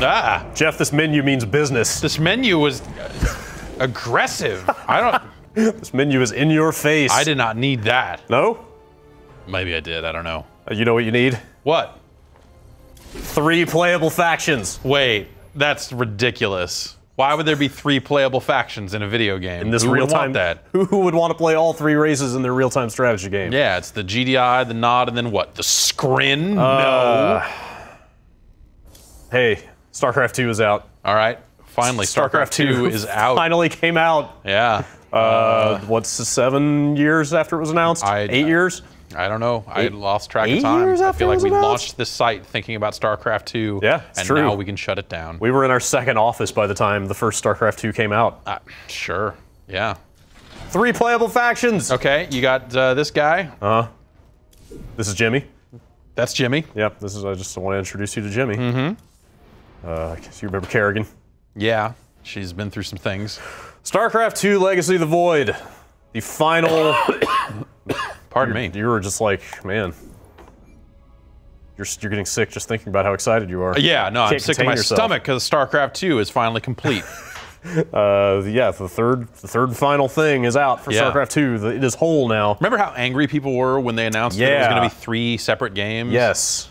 Ah, Jeff, this menu means business. this menu was aggressive. I don't. This menu is in your face. I did not need that. No? Maybe I did. I don't know. Uh, You know what you need? What? Three playable factions. Wait, that's ridiculous. Why would there be three playable factions in a video game? In this Who would real time, that? Who, who would want to play all three races in their real time strategy game? Yeah, it's the GDI, the nod, and then what? The Scrin? Uh, no. Hey, StarCraft 2 is out. All right. Finally, StarCraft, 2 is out. Finally came out. Yeah. Uh, what's seven years after it was announced? I- Eight years? I don't know. I Eight- lost track of time. years I feel like we announced? launched this site thinking about StarCraft 2. Yeah, it's and true. now we can shut it down. We were in our second office by the time the first StarCraft 2 came out. Uh, sure. Yeah. Three playable factions. Okay, you got uh, this guy. This is Jimmy. That's Jimmy. Yep, this is. I just want to introduce you to Jimmy. Mm-hmm. Uh, I guess you remember Kerrigan. Yeah. She's been through some things. StarCraft 2 Legacy of the Void. The final. Pardon me. you were just like, man. You're, you're getting sick just thinking about how excited you are. Yeah, no, I'm sick of contain my yourself. stomach because StarCraft 2 is finally complete. Uh, yeah, the third, the third final thing is out for Yeah. StarCraft 2. The- It is whole now. Remember how angry people were when they announced that it was going to be three separate games? Yes.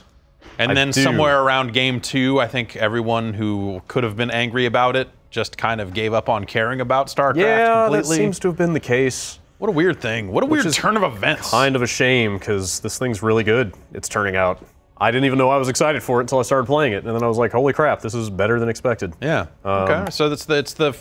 And I then do. somewhere around game two, I think everyone who could have been angry about it just kind of gave up on caring about StarCraft Yeah, that completely. seems to have been the case. what a weird thing. What a weird turn of events. Kind of a shame because this thing's really good. It's turning out. I didn't even know I was excited for it until I started playing it, and then I was like, "Holy crap, this is better than expected." yeah. okay. Um, so that's the it's the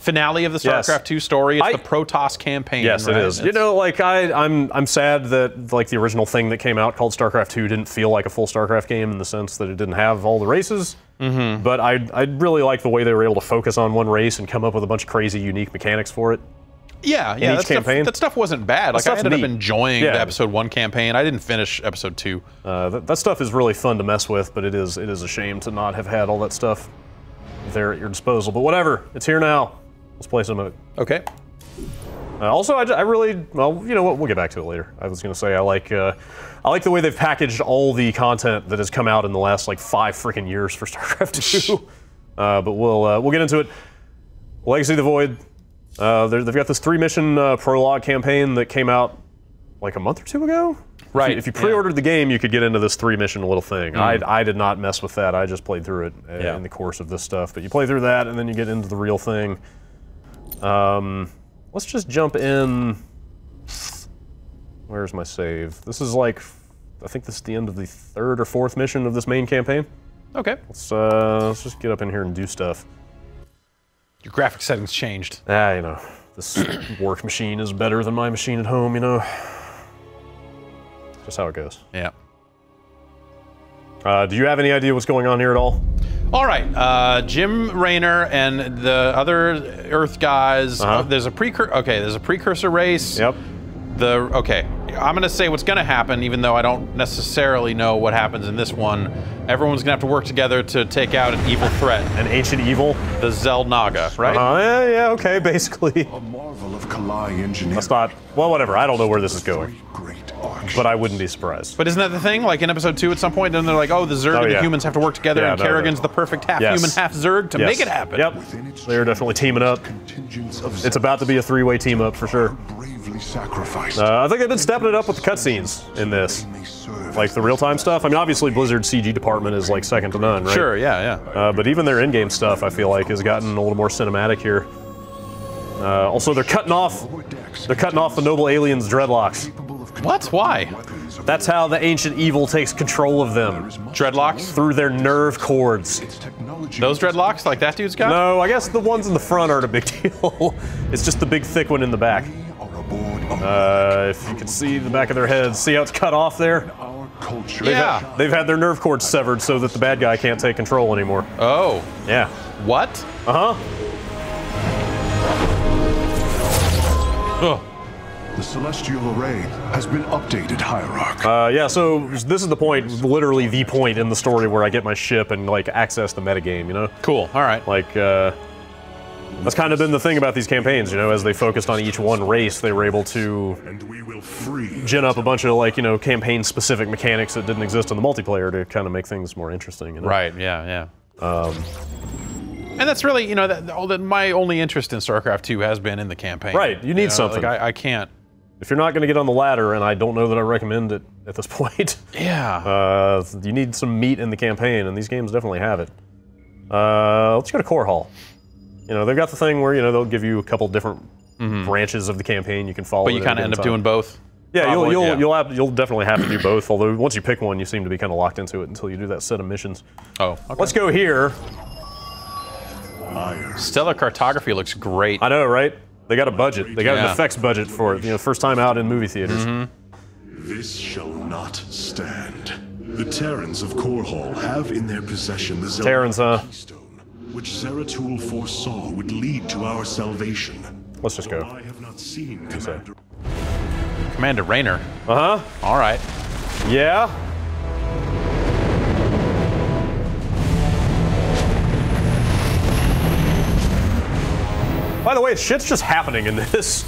finale of the Um, Yes. StarCraft 2 story. It's I- the Protoss campaign. Yes, it right? is. You know, like I, I'm, I'm sad that like the original thing that came out called StarCraft 2 didn't feel like a full StarCraft game in the sense that it didn't have all the races. Mm-hmm. But I, I really like the way they were able to focus on one race and come up with a bunch of crazy, unique mechanics for it. Yeah, yeah. each that, stuff, campaign. that stuff wasn't bad. Like I ended up enjoying Yeah. the episode one campaign. I didn't finish episode two. Uh, that, that stuff is really fun to mess with, but it is, it is a shame to not have had all that stuff there at your disposal. But whatever, it's here now. Let's play some of it. Okay. Uh, also, I, I really well, you know what? We'll get back to it later. I was going to say I like uh, I like the way they've packaged all the content that has come out in the last like five freaking years for StarCraft 2. uh, but we'll uh, we'll get into it. Legacy of the Void. Uh, they've got this three mission uh, prologue campaign that came out like a month or two ago. Right, If you yeah. Mm. pre-ordered the game, you could get into this three mission little thing. I, I did not mess with that. I just played through it Yeah. in the course of this stuff. But you play through that, and then you get into the real thing. Um, let's just jump in. Where's my save? This is like, I think this is the end of the third or fourth mission of this main campaign. Okay. Let's uh, let's just get up in here and do stuff. Your graphic settings changed. Ah, you know, this work machine is better than my machine at home. You know, just how it goes. Yeah. Uh, do you have any idea what's going on here at all? All right, uh, Jim Raynor and the other Earth guys. Uh-huh. uh, there's a precursor. Okay, there's a precursor race. Yep. The okay, I'm gonna say what's gonna happen, even though I don't necessarily know what happens in this one. Everyone's gonna have to work together to take out an evil threat, An ancient evil. the Xel'Naga, right? Uh, yeah, yeah, okay, basically. A marvel of Khalai engineering. That's not. Well, whatever. I don't know where this is going, Great arch. but I wouldn't be surprised. But isn't that the thing? Like in episode two, at some point, then they're like, "Oh, the Zerg Oh, and yeah. the humans have to work together, Yeah, and no, no. Kerrigan's the perfect half Yes. human, half Zerg to Yes. make it happen." Yep. They're definitely teaming up. It's about to be a three-way team up for sure. Uh, I think they've been stepping it up with the cutscenes in this, like the real-time stuff. I mean, obviously Blizzard's CG department is like second to none, right? Sure. Yeah. Yeah. Uh, but even their in-game stuff, I feel like, has gotten a little more cinematic here. Uh, also, they're cutting off. They're cutting off the noble aliens' dreadlocks. Capable What? Why? That's how the ancient evil takes control of them Dreadlocks? through their nerve cords. Those dreadlocks, like that dude's got? No, I guess the ones in the front aren't a big deal. it's just the big thick one in the back. are aboard of Uh, if you can see the back of their heads, see how it's cut off there? our culture. Yeah. They've had their nerve cords severed so that the bad guy can't take control anymore. Oh. Yeah. What? Uh huh. Ugh. The celestial array has been updated, Hierarch. Uh, yeah, so this is the point, literally the point in the story where I get my ship and like access the metagame, you know? Cool. All right. Like, uh, that's kind of been the thing about these campaigns, you know, as they focused on each one race, they were able to and we will free. gin up a bunch of like, you know, campaign specific mechanics that didn't exist in the multiplayer to kind of make things more interesting, you know? Right. Yeah. Yeah. and that's really, you know, that, that my only interest in StarCraft 2 has been in the campaign. Right, you need know, something. Like I, I can't. If you're not going to get on the ladder, and I don't know that I recommend it at this point, Yeah. uh, you need some meat in the campaign, and these games definitely have it. Uh, let's go to Korhal. You know, they've got the thing where, you know, they'll give you a couple different branches of the campaign you can follow. But you kind of end given up time. doing both. Yeah, you'll you'll yeah. you'll have, you'll definitely have to do both. Although once you pick one, you seem to be kind of locked into it until you do that set of missions. Oh, okay. Let's go here. Stellar cartography looks great. I know, right? They got a budget. They got an effects budget for it. You know, first time out in movie theaters. This shall not stand. The Terrans of Korhal have in their possession the Zelda Terrans, huh? Keystone, which Zeratul foresaw would lead to our salvation. Let's just go. I have not seen Commander. Commander Raynor. Uh huh. All right. Yeah. By the way, shit's just happening in this.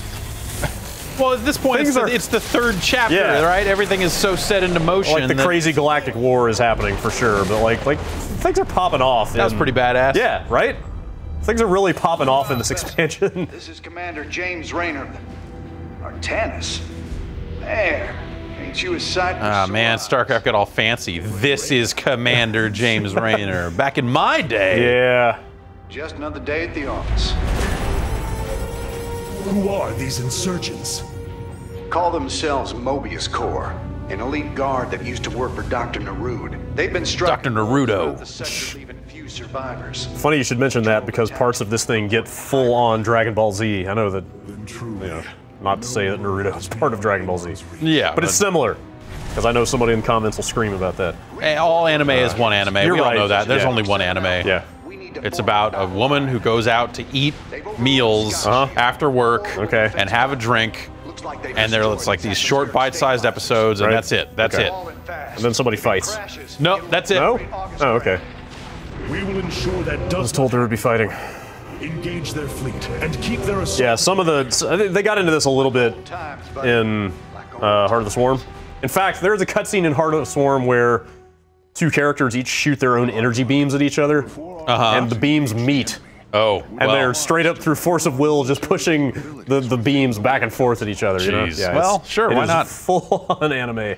Well, at this point, it's Things the, it's the third chapter, Yeah. right? Everything is so set into motion. Like the that- crazy galactic war is happening for sure, but like like things are popping off. That was pretty badass. Yeah, right? Things are really popping off in this expansion. This is Commander James Raynor. Artanis. There. Ain't you a sight Ah sore man. StarCraft got all fancy. This is Commander James Raynor. Back in my day. yeah. Just another day at the office. Who are these insurgents? Call themselves Mobius Corps, an elite guard that used to work for Dr. Narud. They've been struck Dr. Naruto. the sector, leaving few survivors. Funny you should mention that because parts of this thing get full on Dragon Ball Z. I know that, Then truly, not to say that Naruto is part of Dragon Ball Z, Yeah, but it's similar. Because I know somebody in the comments will scream about that. Eh, all anime is one anime. you're we all right. know that. There's Yeah. only one anime. Yeah. We need to It's about a woman who goes out to eat meals Uh-huh. after work Okay. and have a drink. Looks they've And there it's like these short bite-sized episodes, and Right. that's it. That's Okay. it. And then somebody fights. No, that's it. No? Oh, okay. we will ensure that I does was told there would be fighting. engage their fleet and keep their assault. Yeah, some of the. They got into this a little bit in uh, Heart of the Swarm. In fact, there's a cutscene in Heart of the Swarm where two characters each shoot their own energy beams at each other, and the beams meet. Oh, And well. they're straight up through force of will, just pushing the, the beams back and forth at each other. You know? Jeez. Yeah, Well, sure, why not? Full on anime,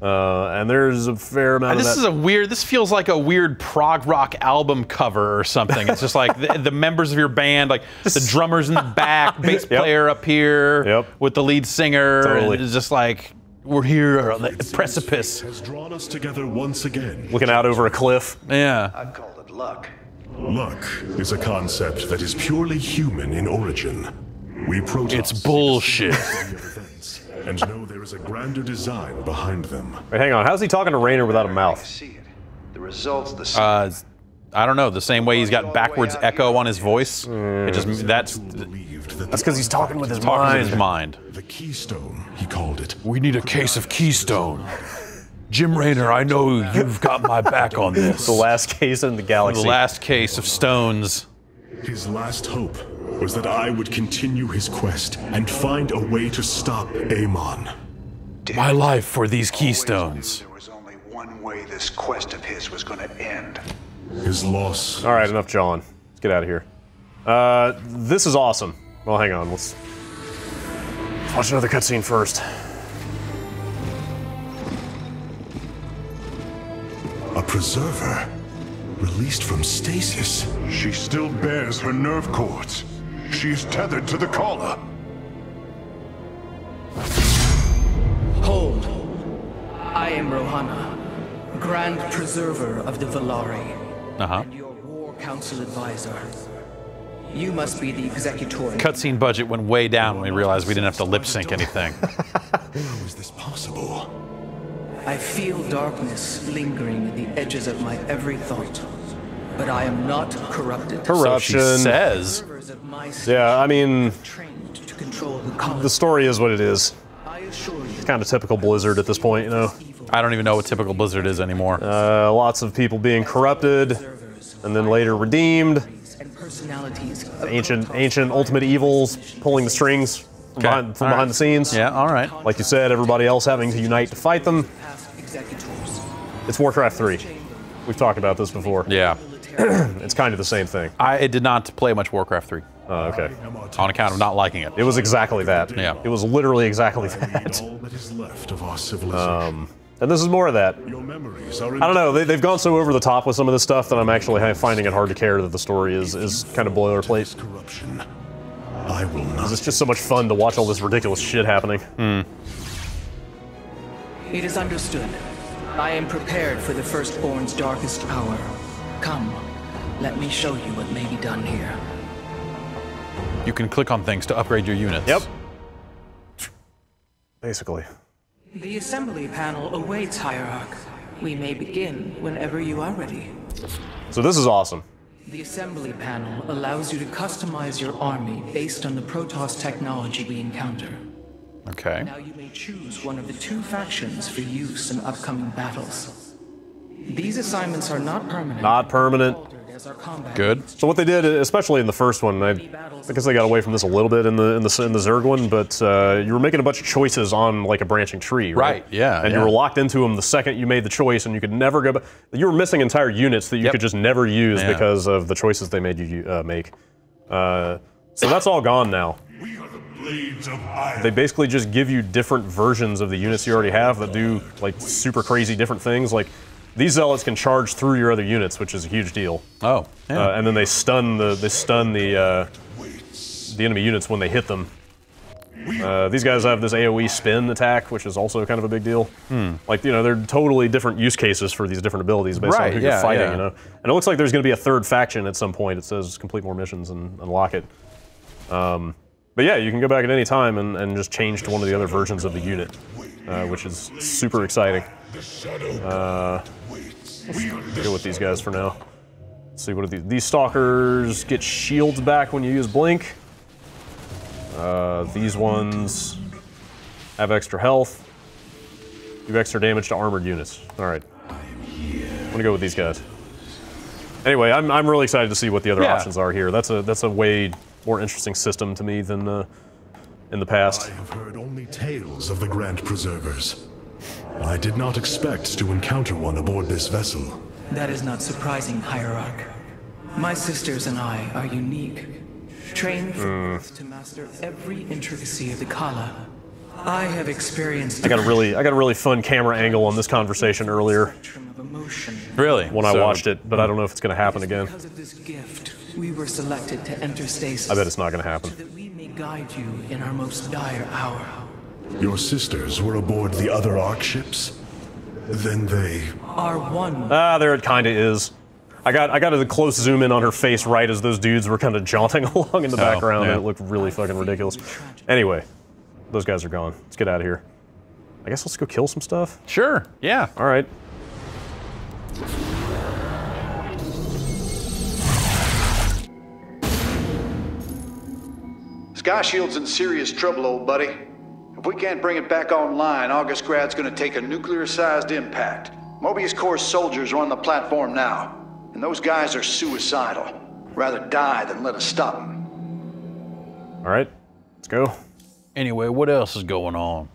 uh, and there's a fair amount And This is a weird. This feels like a weird prog rock album cover or something. It's just like the, the members of your band, like the drummers in the back, bass Yep. player up here Yep. with the lead singer. Totally. It's just like we're here on the precipice. Has drawn us together once again. looking out over a cliff. Yeah. I'd call it luck. Luck is a concept that is purely human in origin. We Protoss It's bullshit. see of events and know there is a grander design behind them. Wait, hang on. How's he talking to Raynor without a mouth? see it. The results the same. Uh, I don't know. The same way he's got backwards echo on his voice. It mm. just that's That's because he's talking with his talking mind. with his mind. the keystone, he called it, We need a case of Keystone. Jim Raynor, I know you've got my back on this. The last case in the galaxy. The last case of stones. his last hope was that I would continue his quest and find a way to stop Amon. My life for these keystones. There was only one way this quest of his was going to end. His loss All right, enough John. Let's get out of here. Uh, this is awesome. Well, hang on. Let's, let's watch another cutscene first. A preserver? Released from stasis? She still bears her nerve cords. She is tethered to the collar. Hold. I am Rohana, Grand Preserver of the Valari, Uh huh. and your War Council advisor. You must be the executor. Cutscene budget went way down when we realized we didn't have to lip sync anything. How is this possible? I feel darkness lingering at the edges of my every thought, but I am not corrupted. So she Corruption. says. Servers of my Yeah, I mean, to control the the story is what it is. I assure you, Kind of typical Blizzard at this point, you know. I don't even know what typical Blizzard is anymore. Uh, lots of people being corrupted and then later redeemed. and personalities. of Ancient, ancient ultimate evils pulling the strings from, behind, from All behind right. the scenes. yeah, all right. Like you said, everybody else having to unite to fight them. It's Warcraft 3. We've talked about this before. Yeah. it's kind of the same thing. I did not play much Warcraft 3 Oh, okay. on account of not liking it. It was exactly that. Yeah. It was literally exactly I need that. all that is left of our civilization. And this is more of that. Your memories are I don't know. They, they've gone so over the top with some of this stuff that I'm actually finding it hard to care that the story is is kind of boilerplate. corruption. I will not. It's just so much fun to watch all this ridiculous shit happening. Hmm. It is understood. I am prepared for the Firstborn's darkest hour. Come, let me show you what may be done here. You can click on things to upgrade your units. Yep. Basically. The assembly panel awaits, Hierarch. We may begin whenever you are ready. So this is awesome. The assembly panel allows you to customize your army based on the Protoss technology we encounter. Okay. Now you may choose one of the two factions for use in upcoming battles. These assignments are not permanent. Not permanent. Altered as our combat Good. So what they did, especially in the first one, I, I guess they got away from this a little bit in the in the in the Zerg one, but uh, you were making a bunch of choices on like a branching tree, right? Right, yeah, And you were locked into them the second you made the choice, and you could never go back. You were missing entire units that you Yep. could just never use Yeah. because of the choices they made you uh, make. Uh, so that's all gone now. We are the blades of iron. They basically just give you different versions of the units you already have that do like super crazy different things. Like these zealots can charge through your other units, which is a huge deal. Oh, yeah. Uh, and then they stun the they stun the uh, the enemy units when they hit them. Uh, these guys have this AOE spin attack, which is also kind of a big deal. Hmm. Like you know, they're totally different use cases for these different abilities based Right, on who yeah, you're fighting. yeah. You know, and it looks like there's going to be a third faction at some point. It says complete more missions and unlock it. Um, but yeah, you can go back at any time and, and just change to one of the other versions of the unit, uh, which is super exciting. Uh, let's go with these guys for now. Let's see what are these? These stalkers get shields back when you use blink. Uh, these ones have extra health. Do extra damage to armored units. All right. I'm gonna go with these guys. Anyway, I'm, I'm really excited to see what the other Yeah. options are here. That's a that's a way more interesting system to me than uh, in the past. I have heard only tales of the Grand Preservers. I did not expect to encounter one aboard this vessel. That is not surprising, Hierarch. My sisters and I are unique, trained from hmm. birth to master every intricacy of the Khala. I have experienced I got a really I got a really fun camera angle on this conversation earlier spectrum of emotion. really? when I watched it, but I don't know if it's gonna happen again. Because of this gift, we were selected to enter stasis. I bet it's not gonna happen. So that we may guide you in our most dire hour. Your sisters were aboard the other Ark ships? Then they. Are one Ah, there it kind of is. I got I got a close zoom in on her face right as those dudes were kind of jaunting along in the background, yeah. and it looked really fucking ridiculous. Anyway, those guys are gone. Let's get out of here. I guess let's go kill some stuff. Sure. Yeah. All right. Sky Shield's in serious trouble, old buddy. If we can't bring it back online, Augustgrad's gonna take a nuclear-sized impact. Mobius Corps soldiers are on the platform now, and those guys are suicidal. Rather die than let us stop them. All right. Let's go. Anyway, what else is going on?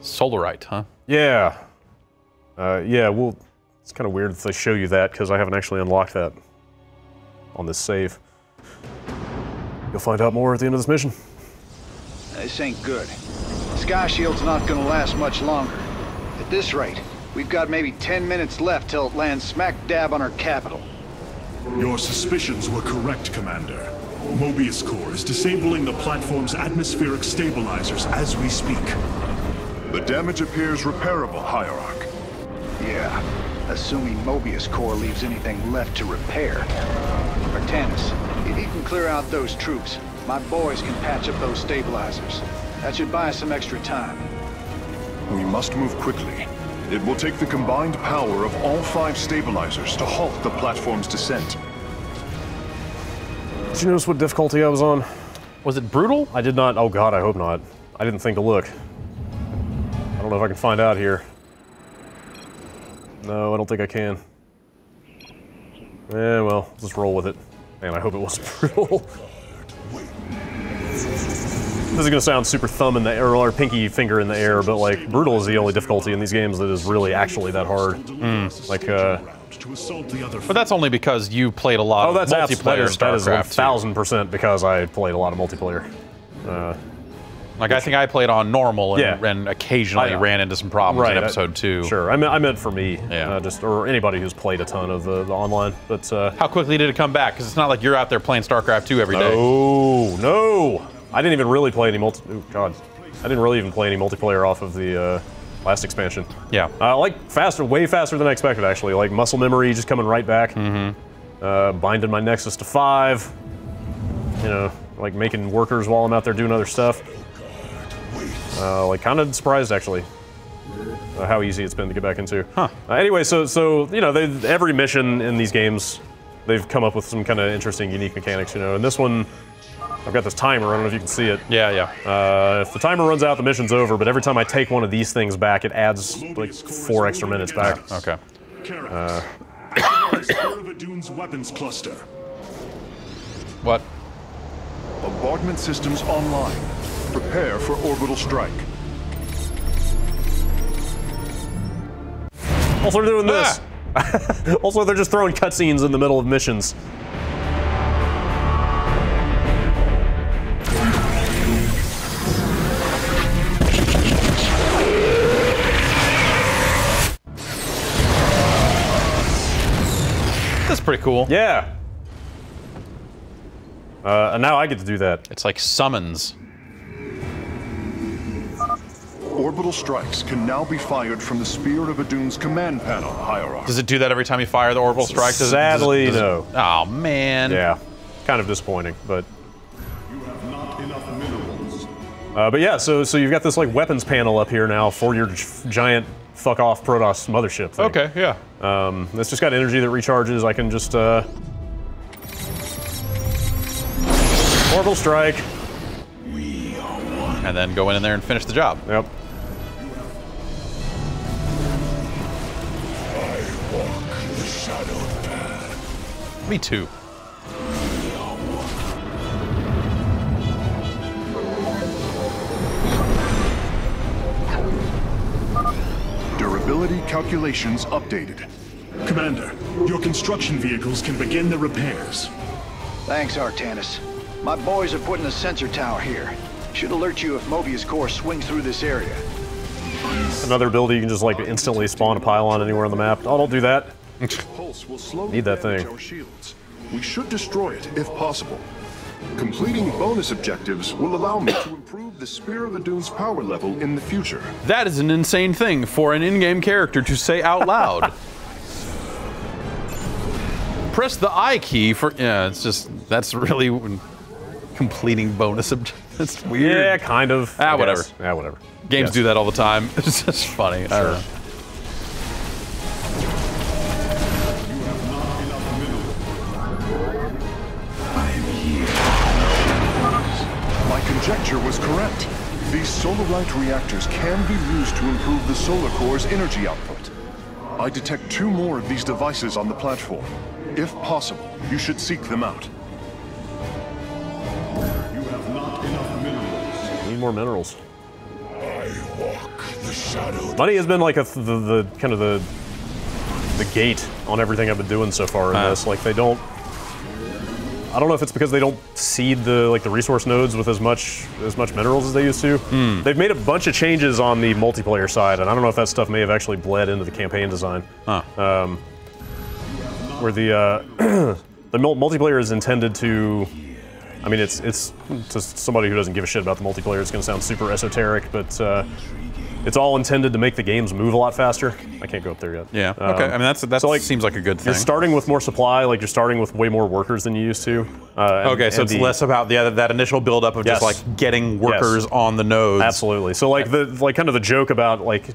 Solarite, huh? Yeah. Uh, yeah. Well, it's kind of weird if they show you that because I haven't actually unlocked that on this save. You'll find out more at the end of this mission. This ain't good. Sky Shield's not gonna last much longer. At this rate, we've got maybe 10 minutes left till it lands smack dab on our capital. Your suspicions were correct, Commander. Mobius Corps is disabling the platform's atmospheric stabilizers as we speak. The damage appears repairable, Hierarch. Yeah, assuming Mobius Corps leaves anything left to repair. Artanis, if you can clear out those troops, my boys can patch up those stabilizers. That should buy us some extra time. We must move quickly. It will take the combined power of all five stabilizers to halt the platform's descent. Did you notice what difficulty I was on? Was it brutal? I did not. Oh God, I hope not. I didn't think to look. I don't know if I can find out here. No, I don't think I can. Eh, well, just roll with it. Man, I hope it wasn't brutal. this is gonna sound super thumb in the air or pinky finger in the air, but like brutal is the only difficulty in these games that is really actually that hard. Like, uh, To assault the other But that's only because you played a lot oh, of that's abs- multiplayer that is, that is one thousand percent because I played a lot of multiplayer. Like I think I played on normal and, Yeah. and occasionally I- ran into some problems in I- episode two. Sure, I meant, I meant for me, Yeah. uh, just or anybody who's played a ton of the, the online. But uh, How quickly did it come back? Because it's not like you're out there playing StarCraft 2 every day. oh no, I didn't even really play any multi. Oh God, I didn't really even play any multiplayer off of the uh, last expansion. Yeah. Uh, like faster, way faster than I expected actually. Like muscle memory just coming right back. Mm-hmm. Uh, binding my Nexus to five. You know, like making workers while I'm out there doing other stuff. Uh, like kind of surprised actually. Uh, how easy it's been to get back into. Huh. Uh, anyway, so so you know, they, every mission in these games, they've come up with some kind of interesting, unique mechanics. You know, and this one, I've got this timer. I don't know if you can see it. Yeah, yeah. Uh, if the timer runs out, the mission's over. But every time I take one of these things back, it adds like four extra minutes back. Okay. Karax. Spear weapons cluster. What? Bombardment systems online. Prepare for orbital strike. Also, they're doing this. also, they're just throwing cutscenes in the middle of missions. That's pretty cool. Yeah. Uh, and now I get to do that. It's like summons. Orbital strikes can now be fired from the Spear of Adun's command panel, Hierarch. Does it do that every time you fire the orbital strike? Does it- Sadly, does it- no. Oh man. Yeah. Kind of disappointing, but You have not enough minerals. uh, but yeah. So so you've got this like weapons panel up here now for your giant fuck off Protoss mothership. Thing. Okay. Yeah. Um, it's just got energy that recharges. I can just uh, orbital strike. And then go in there and finish the job. Yep. Me too. Durability calculations updated. Commander, your construction vehicles can begin the repairs. Thanks, Artanis. My boys are putting a sensor tower here. Should alert you if Mobius Corps swings through this area. Another ability you can just like instantly spawn a pylon anywhere on the map. Oh, don't do that. Pulse will slowly Need that thing. our shields. We should destroy it if possible. Completing bonus objectives will allow me to improve the Spear of Adun's power level in the future. That is an insane thing for an in-game character to say out loud. Press the I key for yeah. It's just that's really completing bonus objectives. It's weird. Yeah, kind of. Ah, I whatever. guess. Yeah, whatever. Games Yes. do that all the time. It's just funny. I conjecture was correct. These Solarite reactors can be used to improve the solar core's energy output. I detect two more of these devices on the platform. If possible, you should seek them out. You have not enough minerals. Need more minerals. Money has been like a th- the, the kind of the the gate on everything I've been doing so far in Ah. this. Like they don't. I don't know if it's because they don't seed the like the resource nodes with as much as much minerals as they used to. Hmm. They've made a bunch of changes on the multiplayer side, and I don't know if that stuff may have actually bled into the campaign design. Huh. Where the uh, the multiplayer is intended to. I mean, it's it's to somebody who doesn't give a shit about the multiplayer. It's going to sound super esoteric, but uh, it's all intended to make the games move a lot faster. I can't go up there yet. Yeah. Um, Okay. I mean, that's that so, like, seems like a good thing. You're starting with more supply, like you're starting with way more workers than you used to. Uh, and- okay, so it's the- less about the that initial buildup of just like getting workers on the nodes. Absolutely. So like the like kind of the joke about like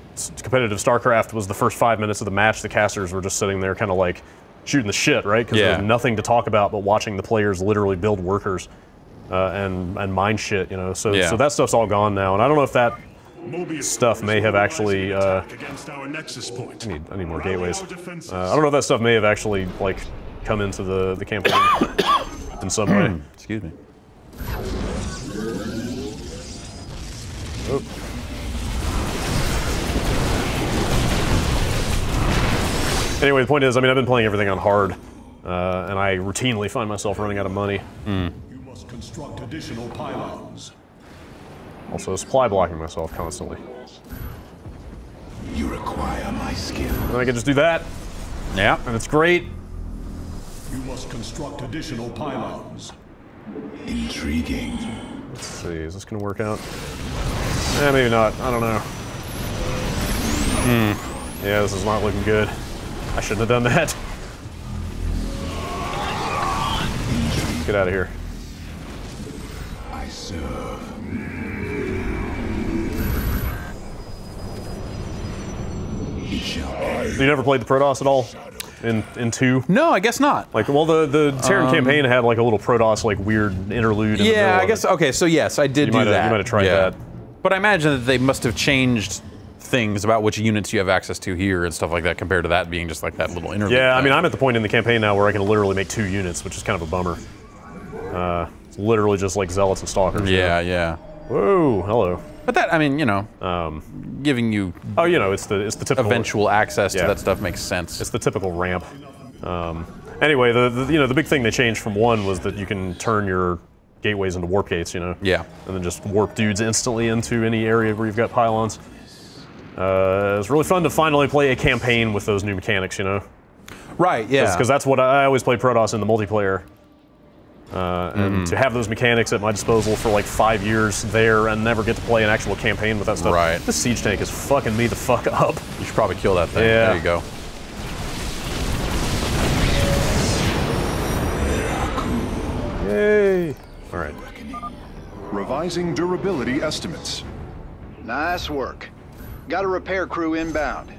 competitive StarCraft was the first five minutes of the match. The casters were just sitting there, kind of like shooting the shit, right? Because Yeah. there was nothing to talk about but watching the players literally build workers uh, and and mine shit. You know. So Yeah. so that stuff's all gone now, and I don't know if that. Mobius Stuff may have actually, uh, attack against our nexus point. I need, I need more gateways. Uh, I don't know if that stuff may have actually like come into the the campaign in some way. Excuse me. Oh. Anyway, the point is, I mean, I've been playing everything on hard, uh, and I routinely find myself running out of money. You must construct additional pylons. Also, supply blocking myself constantly. You require my skill. And I can just do that, Yeah. and it's great. You must construct additional pylons. Intriguing. Let's see, is this gonna work out? Eh, maybe not. I don't know. Hmm. Yeah, this is not looking good. I shouldn't have done that. Get out of here. I serve. You never played the Protoss at all? In in two? No, I guess not. Like, well, the the Terran campaign had like a little Protoss like weird interlude. In Yeah, I guess. it. Okay, so yes, I did You do have- that. you might have tried Yeah. that. But I imagine that they must have changed things about which units you have access to here and stuff like that compared to that being just like that little interlude. Yeah, I mean, I'm at the point in the campaign now where I can literally make two units, which is kind of a bummer. Uh, it's literally just like zealots and stalkers. Yeah, yeah. Whoa, hello. But that, I mean, you know, giving you Oh, you know, it's the it's the typical eventual access Yeah. to that stuff makes sense. It's the typical ramp. Um, anyway, the, the you know the big thing they changed from one was that you can turn your gateways into warp gates. You know. Yeah. And then just warp dudes instantly into any area where you've got pylons. Uh, it's really fun to finally play a campaign with those new mechanics. You know. right, yeah. because that's what I, I always play Protoss in the multiplayer. Uh, and Mm-hmm. to have those mechanics at my disposal for like five years there and never get to play an actual campaign with that stuff. Right. This siege tank is fucking me the fuck up. you should probably kill that thing. Yeah. There you go. Yay! All right. Revising durability estimates. Nice work. Got a repair crew inbound.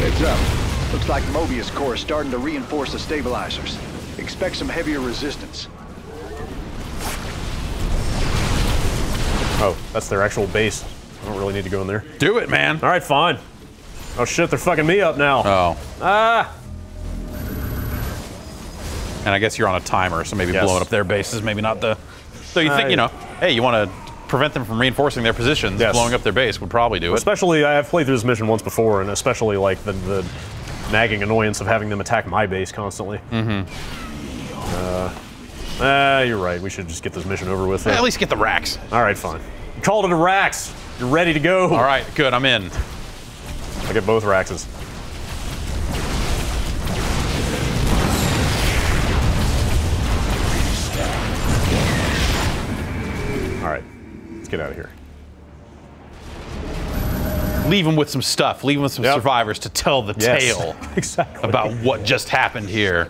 Heads up. Looks like Mobius Corps is starting to reinforce the stabilizers. Expect some heavier resistance. Oh, that's their actual base. I don't really need to go in there. Do it, man. All right, fine. Oh shit, they're fucking me up now. Oh. Ah! And I guess you're on a timer, so maybe Yes. blowing up their base is maybe not the. So you think, I- you know, hey, you want to prevent them from reinforcing their positions, Yes. blowing up their base would probably do it. Especially, I've played through this mission once before, and especially like the, the nagging annoyance of having them attack my base constantly. Mm-hmm. Uh, ah, you're right. We should just get this mission over with. At least get the racks. All right, fine. You called it a racks. You're ready to go. All right, good. I'm in. I get both Raxes. All right, let's get out of here. Leave them with some stuff. Leave them with some Yep. survivors to tell the Yes. tale exactly. about what just happened here.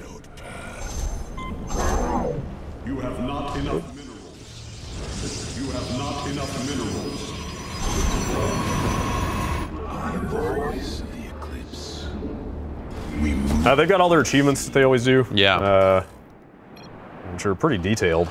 Uh, they've got all their achievements that they always do. Yeah. Uh, which are pretty detailed.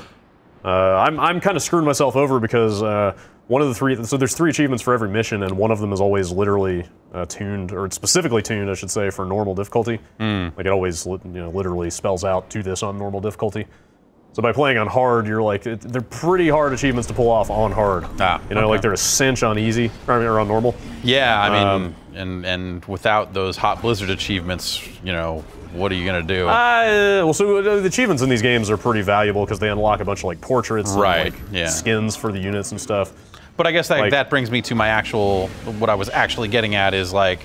Uh, I'm, I'm kind of screwing myself over because uh, one of the three, so there's three achievements for every mission, and one of them is always literally uh, tuned, or specifically tuned, I should say, for normal difficulty. Hmm. Like it always, you know, literally spells out do this on normal difficulty. So by playing on hard, you're like, it, they're pretty hard achievements to pull off on hard. Ah, you know, okay. like they're a cinch on easy, or, I mean, or on normal. Yeah, I mean, Um, and and without those hot blizzard achievements, you know, what are you gonna do? Uh, well, so uh, the achievements in these games are pretty valuable because they unlock a bunch of like portraits, Right, and, like, yeah. skins for the units and stuff. but I guess that like- that brings me to my actual what I was actually getting at is like.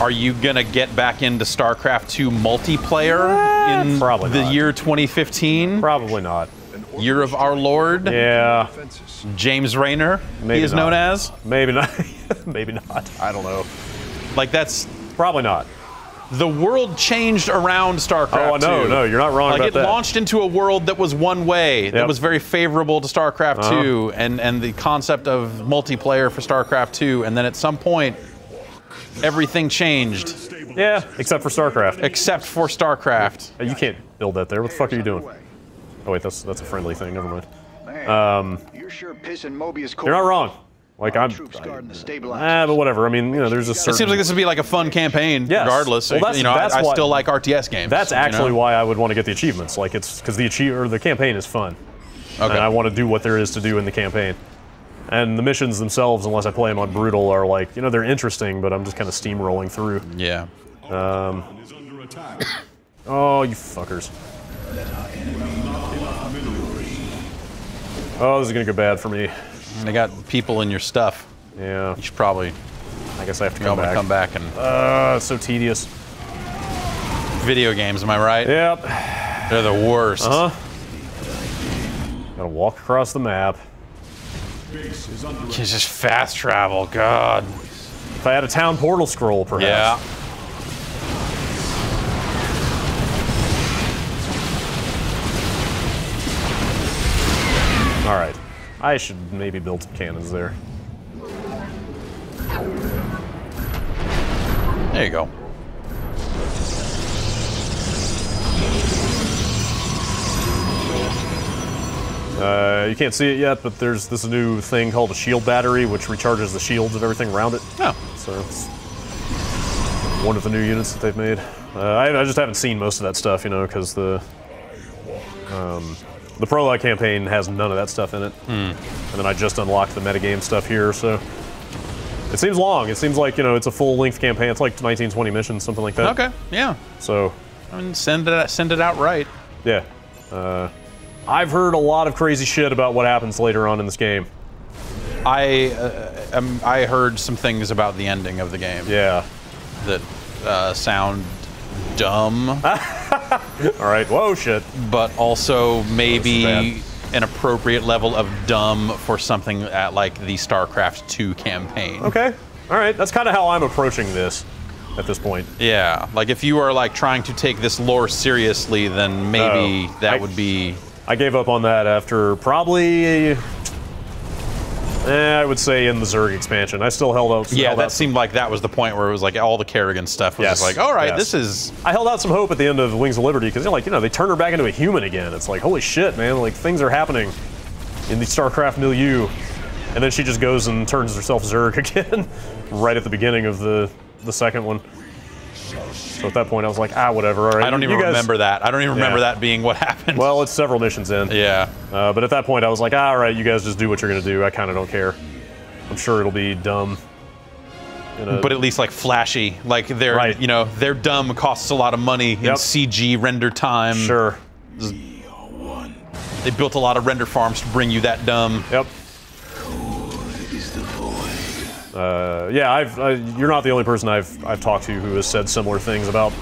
Are you gonna get back into StarCraft 2 multiplayer in probably the not. year 2015, Probably not. year of our Lord, Yeah, James Raynor, Maybe he is not. known as? maybe not. maybe not. I don't know. Like that's Probably not. the world changed around StarCraft. Oh no, 2. no, you're not wrong Like about it that. launched into a world that was one way, that was very favorable to StarCraft Uh-huh. 2, and and the concept of multiplayer for StarCraft 2, and then at some point, everything changed yeah, except for StarCraft. except for StarCraft. You can't build that there. What the fuck are you doing? Oh wait, that's that's a friendly thing. Never mind. Man, you're sure pissing Mobius Corps. You're not wrong. Like I'm. Troops guarding the stabilizers. Ah, but whatever. I mean, you know, there's a certain. It seems like this would be like a fun campaign, Yes. regardless. Well, that's- you know, that's I, I still like RTS games. That's you actually know? why I would want to get the achievements. Like it's because the achieve or the campaign is fun. Okay. And I want to do what there is to do in the campaign. And the missions themselves, unless I play them on brutal, are like you know they're interesting, but I'm just kind of steamrolling through. Yeah. Attack. Oh, you fuckers. Oh, this is gonna go bad for me. They got people in your stuff. Yeah, You should probably I guess I have to come back. come back and Uh, it's so tedious. video games. Am I right? Yep. They're the worst. Uh huh. Gotta walk across the map. Base is under It's just fast travel. God. If I had a town portal scroll, perhaps. Yeah. All right. I should maybe build some cannons there. There you go. Uh, you can't see it yet, but there's this new thing called a shield battery, which recharges the shields of everything around it. Oh. So it's one of the new units that they've made. Uh, I, I just haven't seen most of that stuff, you know, because the um, the prologue campaign has none of that stuff in it. And then I just unlocked the metagame stuff here, so it seems long. It seems like you know it's a full length campaign. It's like 19, 20 missions, something like that. Okay. Yeah. So I mean, send it send it out right. yeah, uh, I've heard a lot of crazy shit about what happens later on in this game. I uh, um, I heard some things about the ending of the game Yeah. that uh, sound dumb, All right. Whoa, shit. but also maybe an appropriate level of dumb for something at like the StarCraft 2 campaign. Okay. All right. That's kind of how I'm approaching this at this point. Yeah, like if you are like trying to take this lore seriously, then maybe Oh, that I- would be. I gave up on that after probably. Eh, I would say in the Zerg expansion. I still held out. Yeah, held that out seemed like that was the point where it was like all the Kerrigan stuff was Yes, like, all right, yes. this is I held out some hope at the end of Wings of Liberty because, you know, like, you know, they turn her back into a human again. It's like, holy shit, man! Like things are happening in the StarCraft milieu, and then she just goes and turns herself Zerg again, right at the beginning of the the second one. So at that point, I was like, ah, whatever. All right, I don't even guys- remember that. I don't even remember Yeah. that being what happened. Well, it's several missions in. yeah. Uh, but at that point, I was like, all right, you guys just do what you're gonna do. I kind of don't care. I'm sure it'll be dumb. But at least like flashy, like their Right. you know their dumb costs a lot of money in CG render time. sure. They built a lot of render farms to bring you that dumb. Yep. Is the void. Uh, yeah, I've. Uh, you're not the only person I've I've talked to who has said similar things about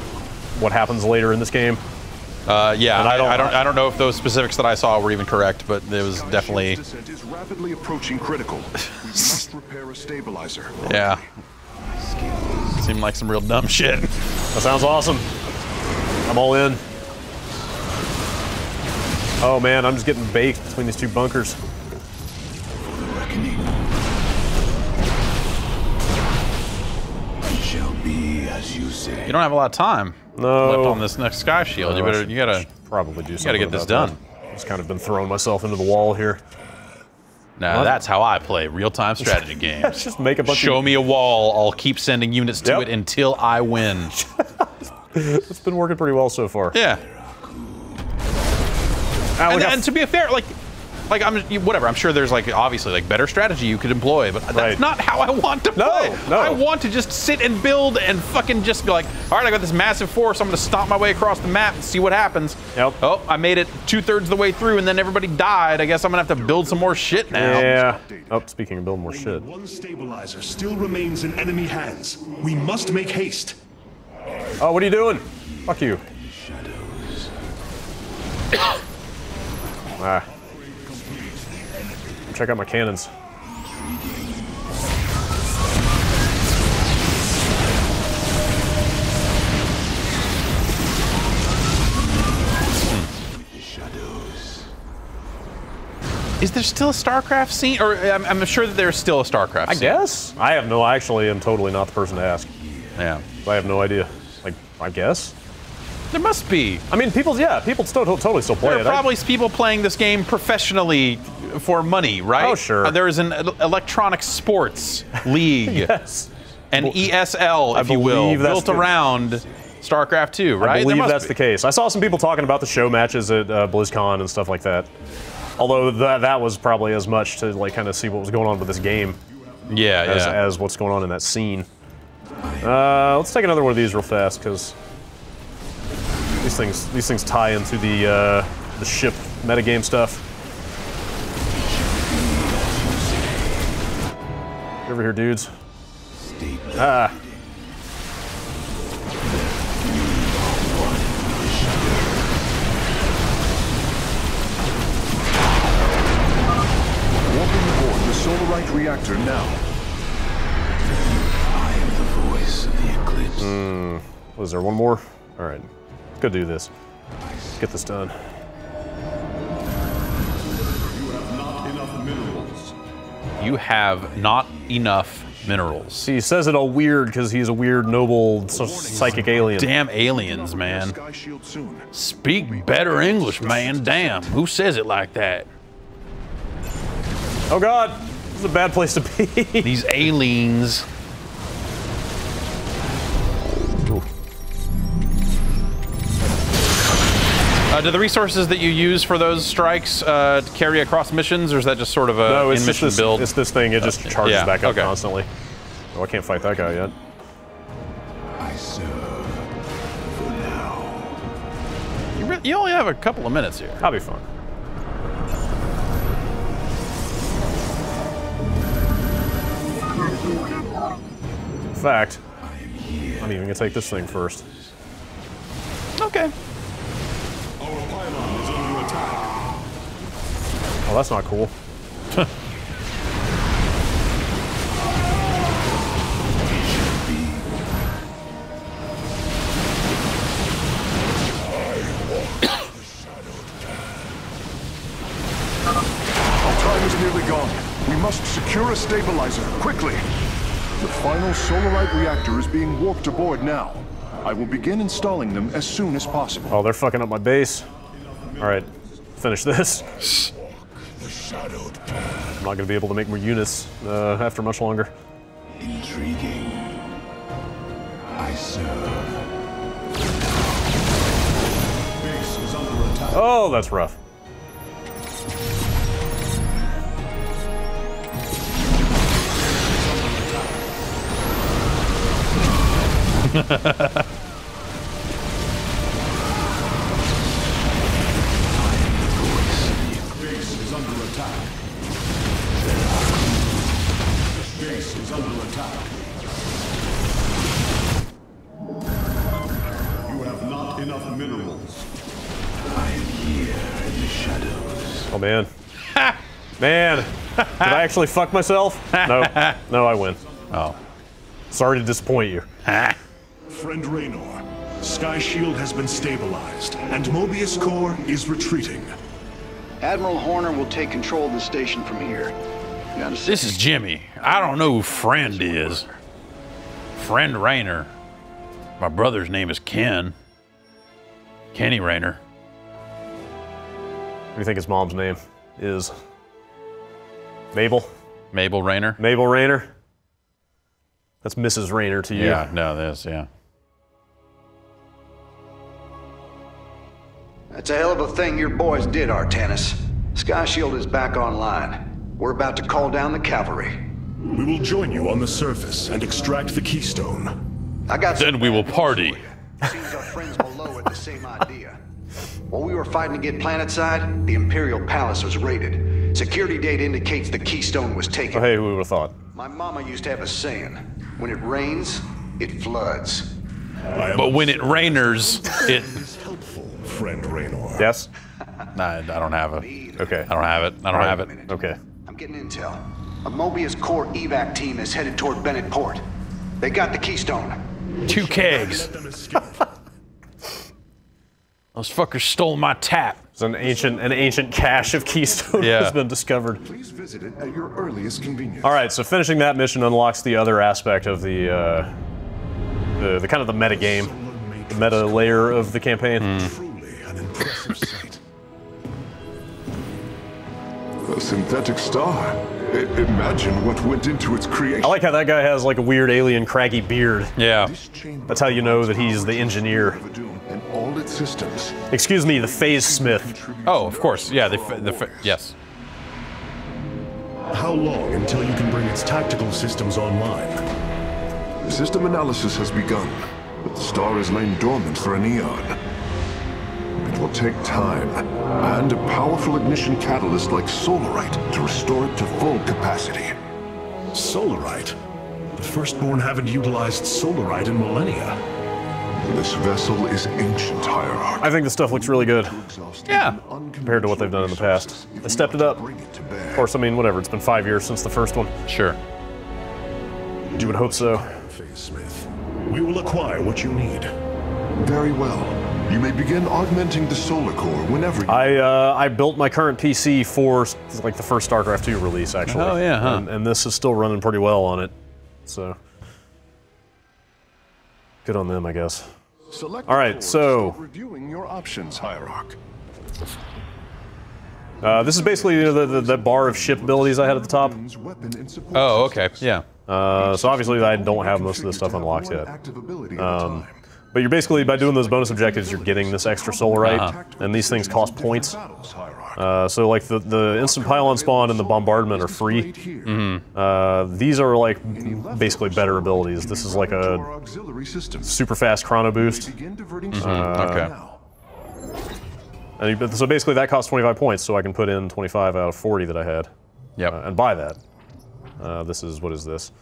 what happens later in this game. Uh, yeah, And I I, don't- I don't I don't know if those specifics that I saw were even correct, but it was definitely Descent is rapidly approaching critical. We must repair a stabilizer. yeah. Seemed like some real dumb shit. That sounds awesome. I'm all in. Oh man, I'm just getting baked between these two bunkers. As you don't have a lot of time No. left on this next sky shield. you No, I better should- you gotta Probably do something. gotta get this done. that. Just kind of been throwing myself into the wall here. Now What? that's how I play real-time strategy games. Just make a bunch Show of. me a wall. I'll keep sending units to Yep. it until I win. It's been working pretty well so far. Yeah. Ah, And, and to be fair, like, like I'm whatever. I'm sure there's like obviously like better strategy you could employ, but that's Right. not how I want to No, play. no. I want to just sit and build and fucking just be like, all right, I got this massive force. I'm gonna stomp my way across the map and see what happens. Yep. Oh, I made it two thirds of the way through, and then everybody died. I guess I'm gonna have to build some more shit now. yeah. Oh, speaking of building more shit. One stabilizer still remains in enemy hands. We must make haste. Oh, what are you doing? Fuck you. ah. Check out my cannons. Hmm. Is there still a StarCraft scene, or I'm, I'm sure that there's still a StarCraft I scene. guess. I have no. I actually am totally not the person to ask. Yeah. I have no idea. Like, I guess. There must be. I mean, people. Yeah, people still totally still play There are it. I- probably people playing this game professionally for money, right? Oh, sure. Uh, there is an electronic sports league, yes. an ESL, I if you will, built the- around StarCraft 2, right? I believe that's be. the case. I saw some people talking about the show matches at uh, BlizzCon and stuff like that. Although that that was probably as much to like kind of see what was going on with this game Yeah, as, yeah. as what's going on in that scene. Uh, let's take another one of these real fast because these things these things tie into the uh, the ship metagame stuff. Get over here, dudes. Ah. Warping aboard the Solarite reactor now. I am the voice of the eclipse. Was there one more? All right, go do this. Get this done. You have Not enough minerals. You have not enough minerals. See, he says it all weird because he's a weird, noble, s- psychic alien. Damn aliens, man. Sky shield soon. Speak better English, man. Damn. Who says it like that? Oh God, this is a bad place to be. These aliens. Uh, do the resources that you use for those strikes uh, carry across missions, or is that just sort of a no, it's just in-mission this, build? it's this thing. It just charges yeah, back up okay. constantly. Oh, I can't fight that guy yet. I serve for now. You, re- you only have a couple of minutes here. I'll be fine. In fact, I'm even gonna take this thing first. Okay. Pylon is under attack. Oh, that's not cool. Our time is nearly gone. We must secure a stabilizer, quickly. The final Solarite reactor is being warped aboard now. I will begin installing them as soon as possible. Oh, they're fucking up my base. All right, finish this. I'm not gonna be able to make more units uh, after much longer. Intriguing. I serve. Base is under attack. Oh, that's rough. man. man, did I actually fuck myself? No, no, I win. Oh. Sorry to disappoint you. Friend Raynor, Sky Shield has been stabilized, and Mobius Corps is retreating. Admiral Horner will take control of the station from here. This is Jimmy. I don't know who friend is. Friend Raynor. My brother's name is Ken. Kenny Raynor. What do you think his mom's name is? Mabel? Mabel Raynor. Mabel Raynor? That's Mrs. Raynor to you. Yeah, no, this, yeah. That's a hell of a thing your boys did, Artanis. Sky Shield is back online. We're about to call down the cavalry. We will join you on the surface and extract the keystone. I got Then we will party. Seems our friends below had the same idea. While we were fighting to get planetside, the Imperial Palace was raided. Security data indicates the keystone was taken. Oh, hey, who would have thought? My mama used to have a saying, when it rains, it floods. But when it rainers, it. helpful, friend Raynor. Yes? Nah, I don't have a. Okay. I don't have it. I don't have it. Okay. I'm getting intel. A Mobius Corps evac team is headed toward Bennett Port. They got the keystone. Two kegs. Let them escape. Those fuckers stole my tap. It's an ancient, an ancient cache of Keystone Yeah. has been discovered. Please visit it at your earliest convenience. All right, so finishing that mission unlocks the other aspect of the, uh, the, the kind of the meta game, the meta layer of the campaign. Truly an impressive sight. A synthetic star. I- imagine what went into its creation. I like how that guy has like a weird alien craggy beard. Yeah. That's how you know that he's the engineer. Of Doom and all its systems. Excuse me, the phase smith. Oh, of course. Yeah. The, f- the yes. How long until you can bring its tactical systems online? System analysis has begun, but the star has lain dormant for an eon. It will take time, and a powerful ignition catalyst like Solarite to restore it to full capacity. Solarite. The Firstborn haven't utilized Solarite in millennia. This vessel is ancient, Hierarch. I think this stuff looks really good. Yeah. Compared to what they've done in the past. They stepped it up. Bring it to bear. Of course, I mean, whatever. It's been five years since the first one. Sure. You would hope so. Smith. We will acquire what you need. Very well. You may begin augmenting the solar core whenever I uh, I built my current PC for like the first StarCraft 2 release, actually. Oh, yeah, huh. And, and this is still running pretty well on it. So good on them, I guess. Select. All right, so- reviewing your options, Hierarch. Uh, this is basically you know, the, the, the bar of ship abilities I had at the top. Weapon and support Oh, okay. Yeah. Uh, so obviously I don't have most of this stuff unlocked to have one yet. Active ability at a Um, but you're basically by doing those bonus objectives, you're getting this extra solarite, Uh-huh. and these things cost points. Uh, so like the, the instant pylon spawn and the bombardment are free. Mm-hmm. Uh, these are like basically better abilities. This is like a our auxiliary systems. super fast chrono boost. Begin diverting Okay. And so basically that costs 25 points, so I can put in 25 out of 40 that I had. Yep. uh, and buy that. Uh, this is what is this?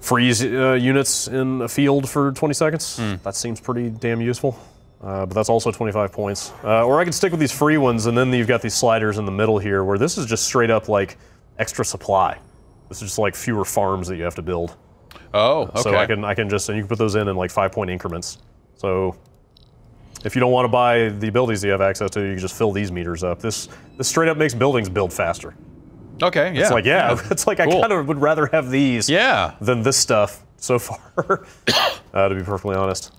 Freeze uh, units in a field for 20 seconds. Hmm. That seems pretty damn useful. Uh, but that's also 25 points. Uh, or I can stick with these free ones, and then you've got these sliders in the middle here, where this is just straight up like extra supply. This is just like fewer farms that you have to build. Oh, okay. So I can I can just and you can put those in in like five point increments. So if you don't want to buy the abilities that you have access to, you can just fill these meters up. This this straight up makes buildings build faster. Okay. Yeah. It's like yeah, it's like I kind of would rather have these Yeah. than this stuff so far. uh, to be perfectly honest.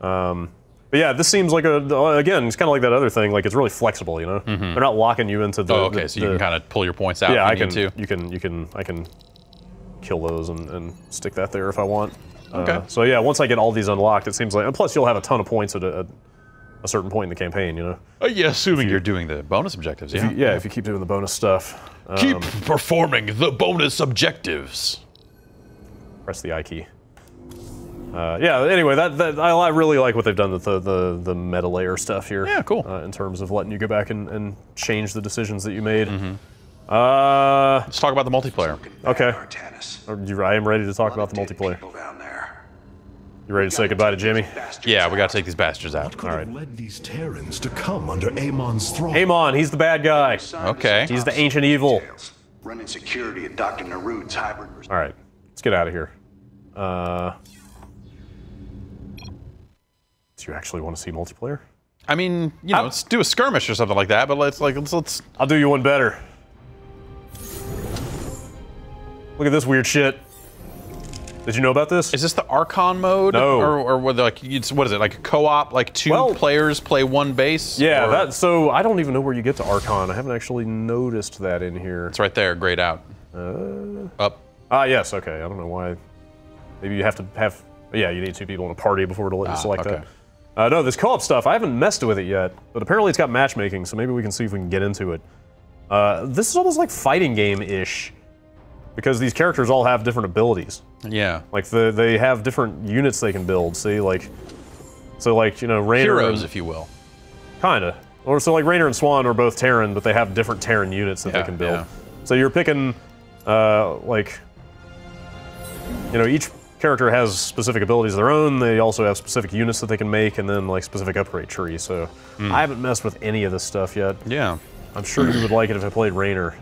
Um, but yeah, this seems like a again, it's kind of like that other thing. Like it's really flexible, you know. They're not locking you into the. Oh, okay. the- So you the- can kind of pull your points out yeah, I if you can. need to. You can. You can. I can kill those and, and stick that there if I want. Okay. Uh, so yeah, once I get all these unlocked, it seems like. And plus, you'll have a ton of points at a, a certain point in the campaign. You know. Oh, yeah, assuming you're doing the bonus objectives. Yeah. Yeah, if you keep doing the bonus stuff. Uh, Keep performing the bonus objectives. press the I key. Uh, yeah. Anyway, that, that I, I really like what they've done with the the, the meta layer stuff here. Yeah, cool. Uh, in terms of letting you go back and, and change the decisions that you made. Mm-hmm. Uh, Let's talk about the multiplayer. okay. Artanis. Are you- I am ready to talk about the multiplayer. Down there. You ready to say goodbye to Jimmy? Yeah, we got to take these bastards out. All right. have led these Terrans to come under Amon's thrall. Amon, he's the bad guy. Okay. He's the ancient evil. Running security at Dr. Narud's hybrid. All right, let's get out of here. Uh, do you actually want to see multiplayer? I mean, you know, let's do a skirmish or something like that. But let's like let's let's. I'll do you one better. Look at this weird shit. Did you know about this? Is this the Archon mode? No. Or, or what, like, it's, what is it? Like a co-op? Like two Well- players play one base? yeah, Or- that. So I don't even know where you get to Archon. I haven't actually noticed that in here. It's right there, grayed out. Uh, Up. Ah, yes. Okay. I don't know why. Maybe you have to have. Yeah, you need two people in a party before to let you Ah, select okay. that. Uh, no, this co-op stuff. I haven't messed with it yet, but apparently it's got matchmaking, so maybe we can see if we can get into it. Uh, this is almost like fighting game-ish, because these characters all have different abilities. Yeah. Like the, they have different units they can build. See, like, so like you know, Raynor Heroes, and, if you will. kinda, or so like Raynor and Swann are both Terran, but they have different Terran units that Yeah, they can build. yeah. So you're picking, uh, like, you know, each character has specific abilities of their own. They also have specific units that they can make, and then like specific upgrade trees. So Hmm. I haven't messed with any of this stuff yet. Yeah. I'm sure you would like it if I played Raynor.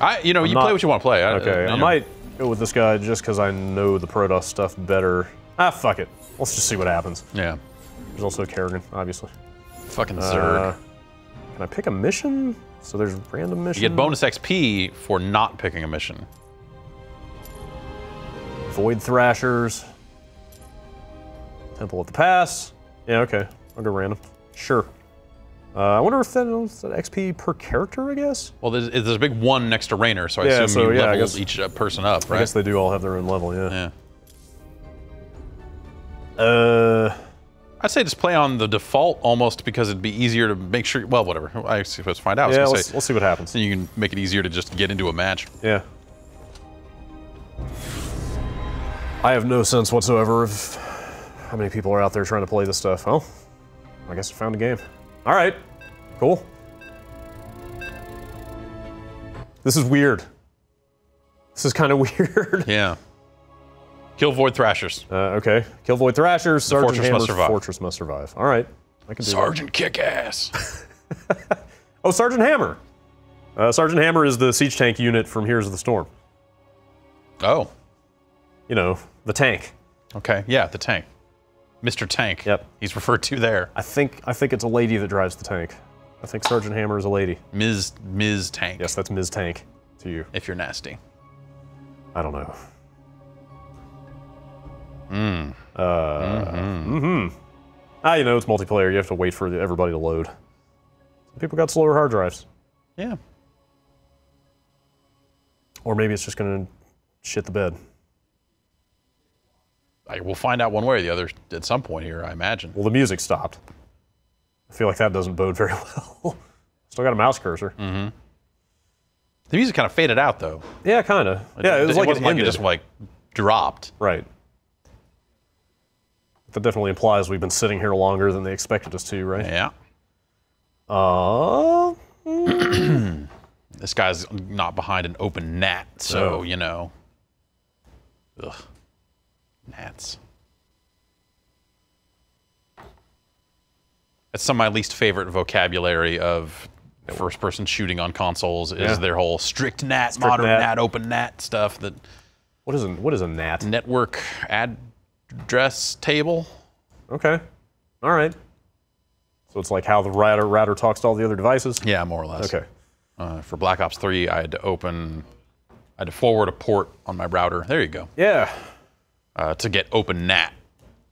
I, you know, you not- play what you want to play. I, Okay, you I might go with this guy just because I know the Protoss stuff better. Ah, fuck it. Let's just see what happens. Yeah. There's also Kerrigan, obviously. Fucking Uh, Zerg. can I pick a mission? So there's random missions. you get bonus XP for not picking a mission. Void Thrashers. Temple of the Past. Yeah, okay. I'll go random. Sure. Uh, I wonder if that is that XP per character. I guess. Well, there's, there's a big one next to Raynor, so I Yeah, assume so, you yeah, I level guess- each uh, person up, right? I guess they do all have their own level. Yeah. Yeah. Uh, I'd say just play on the default almost because it'd be easier to make sure. Well, whatever. I suppose find out. Yeah. Let's, say, let's see what happens. then you can make it easier to just get into a match. Yeah. I have no sense whatsoever of how many people are out there trying to play this stuff. Well, I guess I found a game. All right, cool. This is weird. This is kind of weird. Yeah. Kill Void Thrashers. Uh, okay, Kill Void Thrashers, Sergeant Fortress Hammer's must survive. Fortress must survive. All right, I can do that. Sergeant Kickass. Oh, Sergeant Hammer. Uh, Sergeant Hammer is the siege tank unit from Heroes of the Storm. oh. You know, the tank. Okay. Yeah, the tank. Mr. Tank. Yep. He's referred to there. I think I think it's a lady that drives the tank. I think Sergeant Hammer is a lady. Ms. Ms. Tank. Yes, that's Ms. Tank to you. If you're nasty. I don't know. Mm. Uh, mm-hmm. Ah, you know, it's multiplayer. You have to wait for everybody to load. Some people got slower hard drives. Yeah. Or maybe it's just going to shit the bed. I, we'll find out one way or the other at some point here, I imagine. Well, the music stopped. I feel like that doesn't bode very well. Still got a mouse cursor. Mm-hmm. The music kind of faded out, though. Yeah, kind of. Yeah, it was like wasn't it like it just like dropped. Right. That definitely implies we've been sitting here longer than they expected us to, right? Yeah. Uh, This guy's not behind an open gnat, so No. you know. Ugh. Gnats. It's some of my least favorite vocabulary of first-person shooting on consoles is Yeah. their whole strict NAT, Strict modern NAT. NAT, open NAT stuff. That what is a what is a NAT? network address table. Okay. All right. So it's like how the router router talks to all the other devices. Yeah, more or less. Okay. Uh, for Black Ops 3, I had to open, I had to forward a port on my router. There you go. Yeah. Uh, to get open NAT.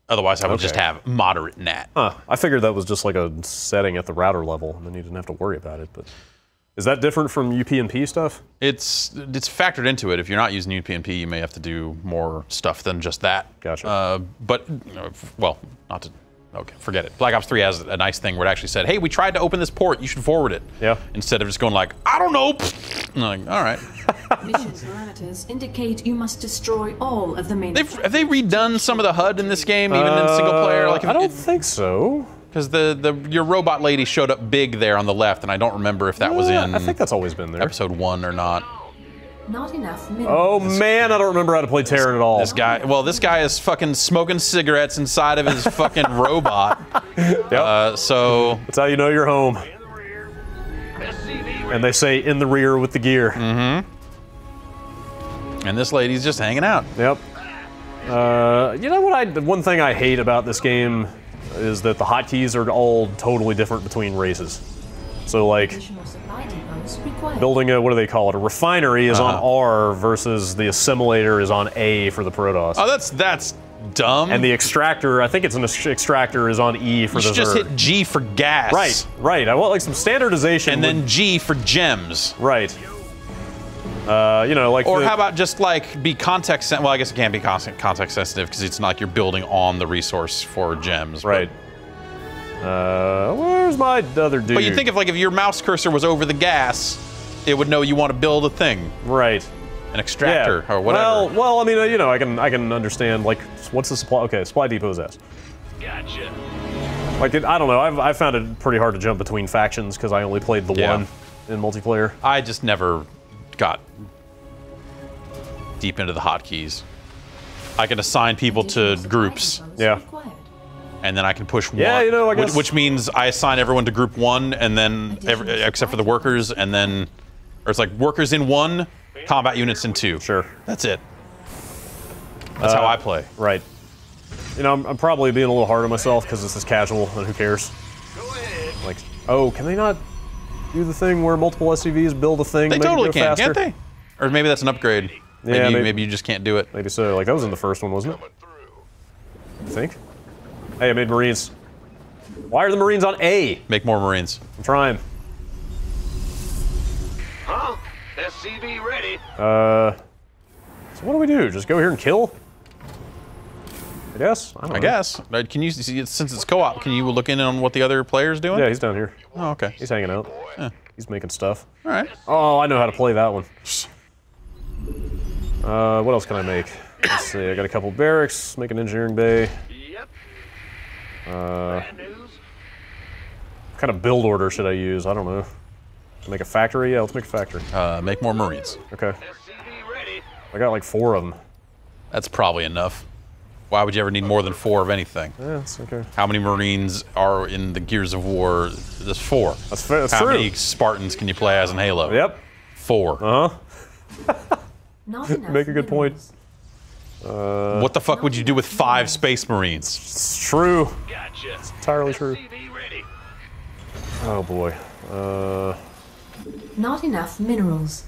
Otherwise, I would just have moderate NAT. Huh. I figured that was just like a setting at the router level, and then you didn't have to worry about it. But is that different from UPnP stuff? It's it's factored into it. If you're not using UPnP, you may have to do more stuff than just that. Gotcha. Uh, but you know, well, not to. Okay, forget it. Black Ops 3 has a nice thing where it actually said, "Hey, we tried to open this port. You should forward it." Yeah. Instead of just going like, "I don't know." And I'm like, all right. Mission parameters indicate you must destroy all of the main. They've, have they redone some of the HUD in this game, even in single player? Like, Uh, I don't think so. because the, the your robot lady showed up big there on the left, and I don't remember if that was Uh, in I think that's always been there. episode one or not. Not enough Oh man, I don't remember how to play Terran at all. This guy, well, this guy is fucking smoking cigarettes inside of his fucking robot. Yep. Uh, so That's how you know you're home. And they say in the rear with the gear. Mm-hmm. and this lady's just hanging out. Yep. Uh, you know what? I the one thing I hate about this game is that the hotkeys are all totally different between races. So like building a what do they call it? A refinery is on Uh-huh. R versus the assimilator is on A for the Protoss. Oh, that's that's dumb. and the extractor, I think it's an extractor, is on E for you the should just hit G for gas. Right, right. I want like some standardization. And then with- G for gems. right. Uh, you know, like Or the- how about just like be context sen- Well, I guess it can't be context sensitive because it's not like you're building on the resource for gems. but- right? Uh, where's my other dude? But you think if like if your mouse cursor was over the gas, it would know you want to build a thing, right? an extractor or whatever. Well, well, I mean, uh, you know, I can I can understand like what's the supply? Okay, supply depot's S. Gotcha. Like it, I don't know. I've I found it pretty hard to jump between factions because I only played the Yeah. one in multiplayer. I just never got deep into the hotkeys. I can assign people to groups, Yeah. Required. and then I can push one. Yeah, you know, I which- guess- Which, means I assign everyone to group one, and then every, except for the workers, and then or it's like workers in one, combat units in two. Sure. That's it. That's how uh, I play. Right. You know, I'm, I'm probably being a little hard on myself because this is casual and who cares? Like, oh, can they not do the thing where multiple SCVs build a thing? They to make totally can, faster? can't they? Or maybe that's an upgrade. Maybe, Yeah, maybe, maybe- you just can't do it. Maybe so. Like that was in the first one, wasn't it? I think. Hey, I made Marines. Why are the Marines on A? Make more Marines. I'm trying. Huh? SCV ready. Uh, so what do we do? Just go here and kill? I guess. I, don't I know. guess. Uh, Can you see since it's co-op? Can you look in on what the other player's doing? Yeah, he's down here. Oh, okay. He's hanging out. Yeah. He's making stuff. All right. Oh, I know how to play that one. Uh, what else can I make? Let's see. I got a couple barracks. Make an engineering bay. Yep. Uh, what kind of build order should I use? I don't know. Make a factory? Yeah, let's make a factory. Uh, make more Marines. Okay. I got like four of them. That's probably enough. Why would you ever need more than four of anything? Yeah, that's okay. How many Marines are in the Gears of War? There's four. That's, fair, that's How true. many Spartans can you play as in Halo? Yep. Four. Uh huh. Make a good point. Minerals. what the fuck would you do with five Space Marines? It's true. Gotcha. Entirely true. Oh boy. Uh, Not enough minerals.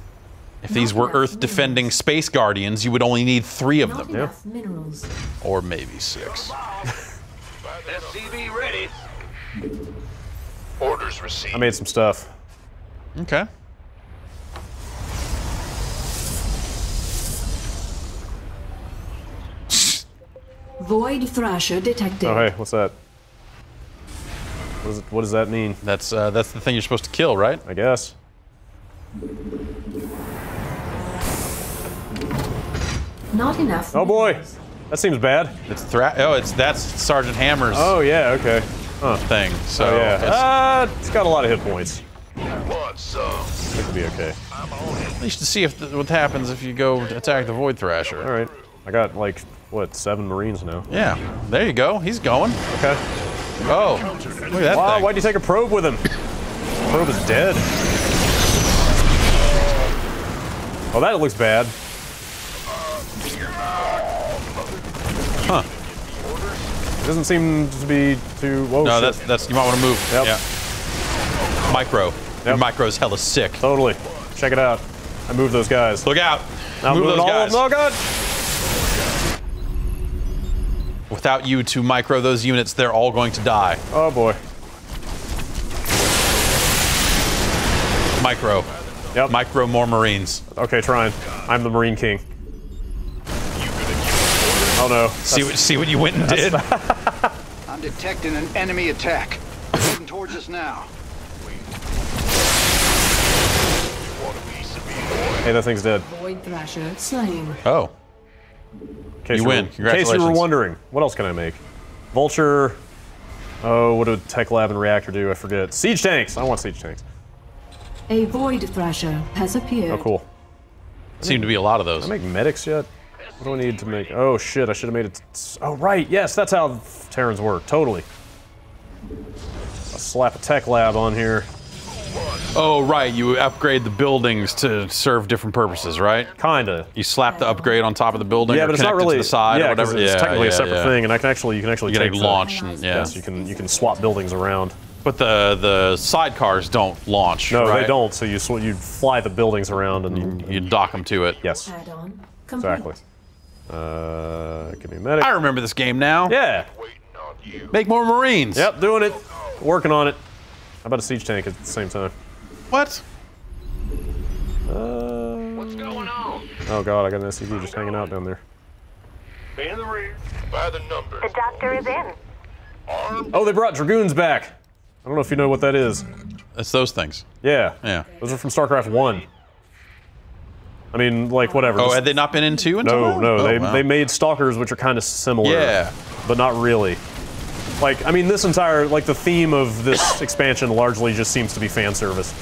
If these were Earth defending space guardians, you would only need three of Not them. enough minerals. Or maybe six. SCV ready. Orders received. I made some stuff. Okay. Void Thrasher detected. Oh hey, what's that? What, is it, what does that mean? That's uh, that's the thing you're supposed to kill, right? I guess. Not enough. Oh boy, that seems bad. It's thra- Oh, it's that's Sergeant Hammer's Oh yeah, okay. thing. So Oh yeah. it's- Uh, it's got a lot of hit points. Want some? It could be okay. at least to see if th- what happens if you go attack the Void Thrasher. All right. I got like what seven Marines now. Yeah, there you go. He's going. Okay. Oh, look at that Wow, thing. why'd you take a probe with him? Probe is dead. Oh, that looks bad. Huh. It doesn't seem to be too. Whoa, No, shit. that's that's you might want to move. Yep. Yeah. Micro. Your Yep. micro's hella sick. totally. Check it out. I moved those guys. Look out. Now I'm move moving those all guys. of them. Oh god. Without you to micro those units, they're all going to die. Oh boy. Micro. Yep. Micro more Marines. Okay, trying. I'm the Marine King. Oh no. See what see what you went and did. I'm detecting an enemy attack. Moving towards us now. Hey, that thing's dead. Void Thrasher slain. Oh. In case You were- win. In case you were wondering, what else can I make? Vulture. Oh, what did Tech Lab and Reactor do? I forget. Siege tanks. I want siege tanks. A Void Thrasher has appeared. Oh, cool. Seem to be a lot of those. Did I make medics yet? What do I need to make? Oh shit! I should have made it. Oh right, yes, that's how Terrans work. Totally. I'll slap a Tech Lab on here. Oh right, you upgrade the buildings to serve different purposes, right? Kinda. You slap the upgrade on top of the building Yeah, or but it's not really it the side yeah, or 'cause whatever. It's yeah, technically yeah, a separate yeah. thing, and I can actually you can actually You take can launch and yeah. Yes, you can you can swap buildings around. But the the sidecars don't launch. No, right? they don't. So you sw- you fly the buildings around and You dock them to it. yes, exactly. Uh, give me a medic. I remember this game now. Yeah. Waiting on you. Make more Marines. Yep, doing it. Working on it. How about a siege tank at the same time? What? Uh, What's going on? oh god, I got an SCV just hanging out down there. Be in the rear. By the numbers. The doctor is in. Armed. Oh, they brought dragoons back. I don't know if you know what that is. It's those things. Yeah. Yeah. Those are from StarCraft One. I mean, like whatever. Oh, This- had they not been in two until no, now? no. Oh, they wow. they made stalkers, which are kind of similar. Yeah. But not really. Like, I mean, this entire like the theme of this expansion largely just seems to be fan service.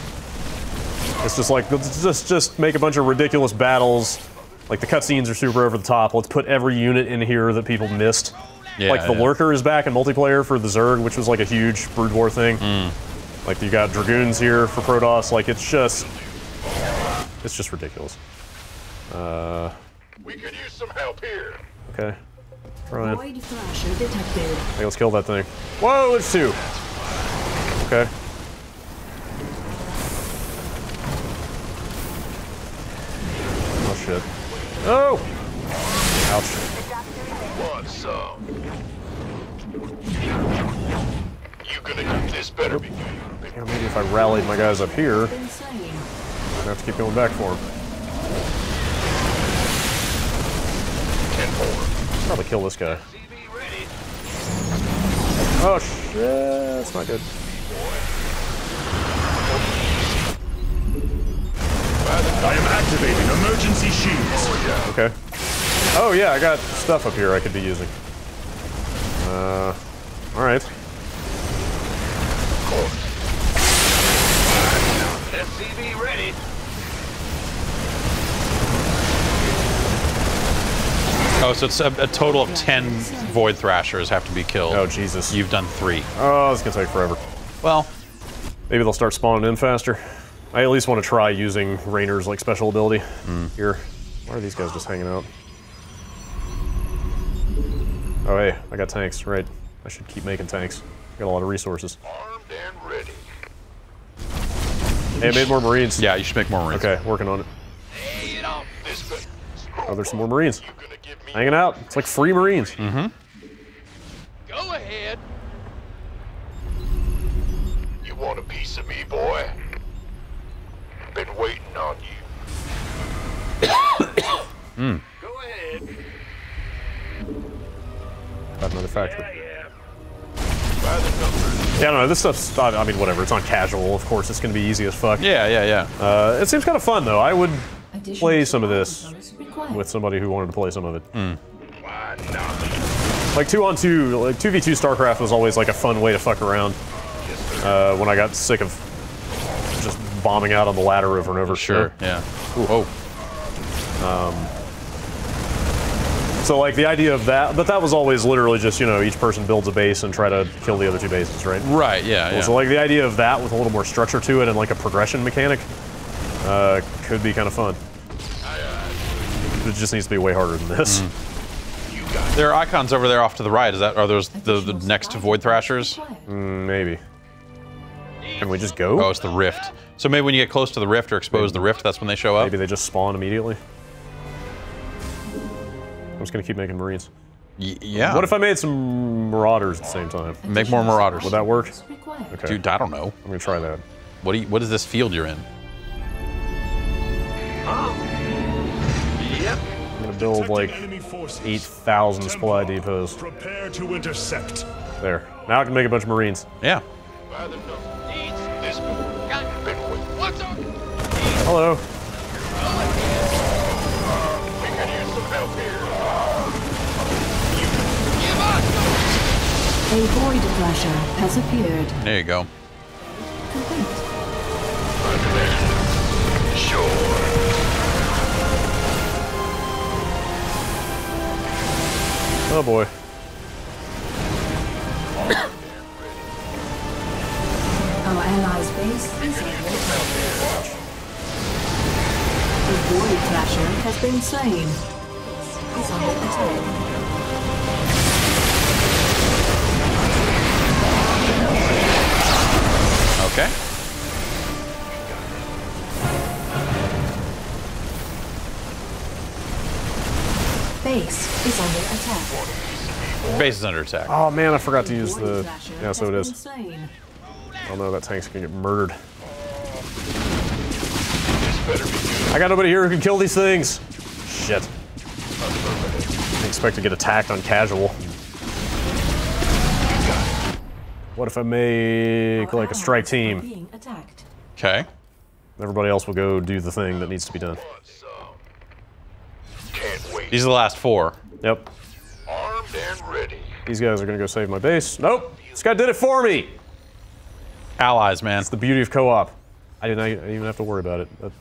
It's just like let's just just make a bunch of ridiculous battles. Like the cutscenes are super over the top. Let's put every unit in here that people missed. Yeah, like the yeah. lurker is back in multiplayer for the Zerg, which was like a huge Brood War thing. Mm. Like you got dragoons here for Protoss. Like it's just, it's just ridiculous. Uh, We could use some help here. okay, trying. Void Thrasher detected. Okay, let's kill that thing. Whoa, it's two. Okay. Oh shit. Oh! Ouch. Want some? Yeah, maybe if I rallied my guys up here, Been slain. I have to keep going back for them. Ten more. Probably kill this guy. Oh shit, that's not good. I am activating emergency shields. Okay. Oh yeah, I got stuff up here I could be using. Uh, all right. SCV ready. Oh, so it's a, a total of 10 Void Thrashers have to be killed. Oh Jesus. You've done three. Oh, it's gonna take forever. Well, Maybe they'll start spawning in faster. I at least want to try using Raynor's like special ability here. Why are these guys just hanging out? Oh hey, I got tanks. Right. I should keep making tanks. I Got a lot of resources. Armed and ready. Hey, I made more Marines. yeah, you should make more Marines. Okay, working on it. Hey, it off this. Oh, there's some more Marines. You gonna give me Hanging out. It's like free Marines. Mm-hmm. Go ahead. You want a piece of me, boy? Been waiting on you. Go ahead. Got another factory. Yeah. By the numbers. Yeah, I don't know. This stuff's. I I mean, whatever. It's on casual. Of course, it's gonna be easy as fuck. Yeah, yeah, yeah. Uh, it seems kind of fun though. I would Additional play some of this with somebody who wanted to play some of it. Why not? Like two on two, like two v two StarCraft was always like a fun way to fuck around. Uh, when I got sick of just bombing out on the ladder over and over. Sure, yeah. Oh, So like the idea of that, but that was always literally just you know each person builds a base and try to kill the other two bases, right? right, yeah, yeah. So like the idea of that with a little more structure to it and like a progression mechanic uh, could be kind of fun. It just needs to be way harder than this. there are icons over there off to the right. Is that are those the, the next to Void Thrashers? Mm, Maybe. Can we just go? Oh, it's the Rift. So maybe when you get close to the Rift or expose the Rift, that's when they show up. Maybe they just spawn immediately. I'm just gonna keep making Marines. Y- yeah. What if I made some Marauders at the same time? make more Marauders? Would that work? Required. Okay. Dude, I don't know. I'm gonna try that. What do you, What is this field you're in? Ah. Yep. I'm gonna build like Detecting enemy forces. 8,000 supply depots. Prepare to intercept. There. Now I can make a bunch of Marines. Yeah. Us. A Void Thrasher has appeared. There you go. Oh boy. Our allies' base is under attack. A Void Thrasher has been slain. Is under attack. Okay. Base is under attack. Base is under attack. Oh man, I forgot to use the. Yeah, so it has is. been slain. Oh no, that tank's gonna get murdered. I got nobody here who can kill these things. Shit. I expect to get attacked on casual. What if I make like a strike team? Okay. Everybody else will go do the thing that needs to be done. So. Can't wait. These are the last four. Yep. Armed and ready. These guys are gonna go save my base. Nope. This guy did it for me. Allies, man. It's the beauty of co-op. I didn't, I didn't even have to worry about it. That-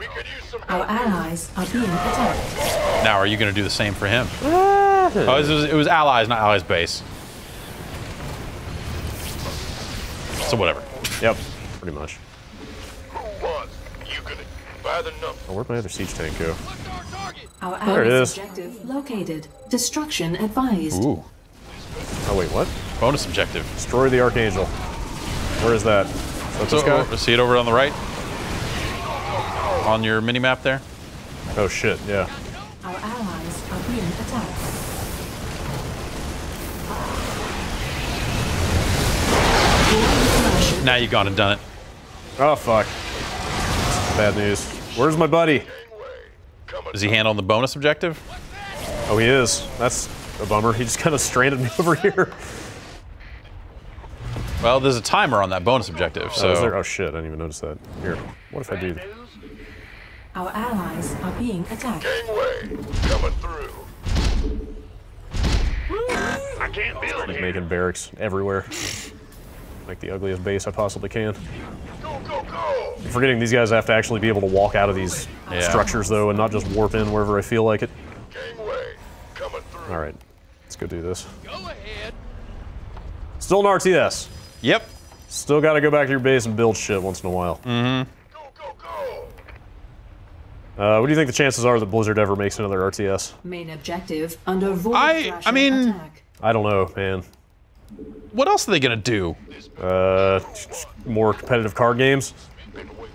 Been waiting. We could use some Our allies are being attacked. Now, are you going to do the same for him? Oh, it was, it was allies, not allies base. So whatever. Yep. Pretty much. Who wants? You gonna. By the numbers. Oh, where'd my other siege tank go? Our There it allies' is. objective located. Destruction advised. Ooh. Oh wait, what? Bonus objective. Destroy the Archangel. Where is that? Is that So, this guy? uh, see it over on the right? On your mini map there? Oh shit, yeah. Our allies are being attacked. Now you've gone and done it. Oh fuck. Bad news. Where's my buddy? Is he handling the bonus objective? Oh, he is. That's a bummer. He just kind of stranded me over here. Well, there's a timer on that bonus objective, Oh, is there? so oh shit, I didn't even notice that. Here, what if I do? Our allies are being attacked. Gangway, coming through. I can't build Like making barracks everywhere. Like the ugliest base I possibly can. Go, go, go. I'm forgetting these guys have to actually be able to walk out of these Yeah. structures though, and not just warp in wherever I feel like it. Gangway, coming through. All right, let's go do this. Go ahead. Still an RTS. yep. Still got to go back to your base and build shit once in a while. Mm-hmm. Go, go, go. Uh, what do you think the chances are that Blizzard ever makes another RTS? Main objective under Void I- I mean- attack. I don't know, man. What else are they gonna do? Uh, more competitive card games.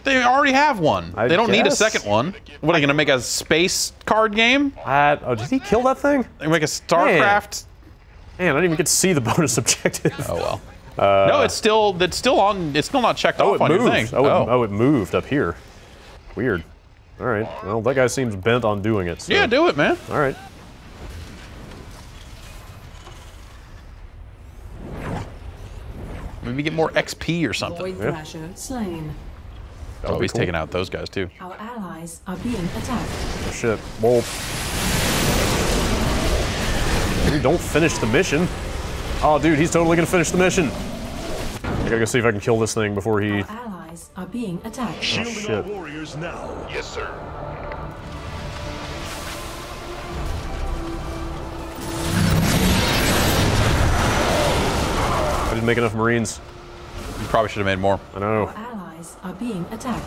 They already have one. I they don't need a second one. What are they gonna make a space card game? I, oh, did he kill that thing? They make a StarCraft? Man, I didn't even get to see the bonus objective. Oh well. no, it's still it's still on. It's still not checked Oh, off it on your moved. thing. Oh, It, oh, it moved up here. Weird. All right. Well, that guy seems bent on doing it. So. yeah, do it, man. All right. Maybe get more XP or something. Void Thrasher slain. Oh, he's cool. taking out those guys too. Our allies are being attacked. Oh, shit. Well. Dude, don't finish the mission. Oh, dude, he's totally gonna finish the mission. I gotta go see if I can kill this thing before he. Our allies are being attacked. Shielding shit. our warriors now. Yes, sir. I didn't make enough Marines. You probably should have made more. I know. Our allies are being attacked.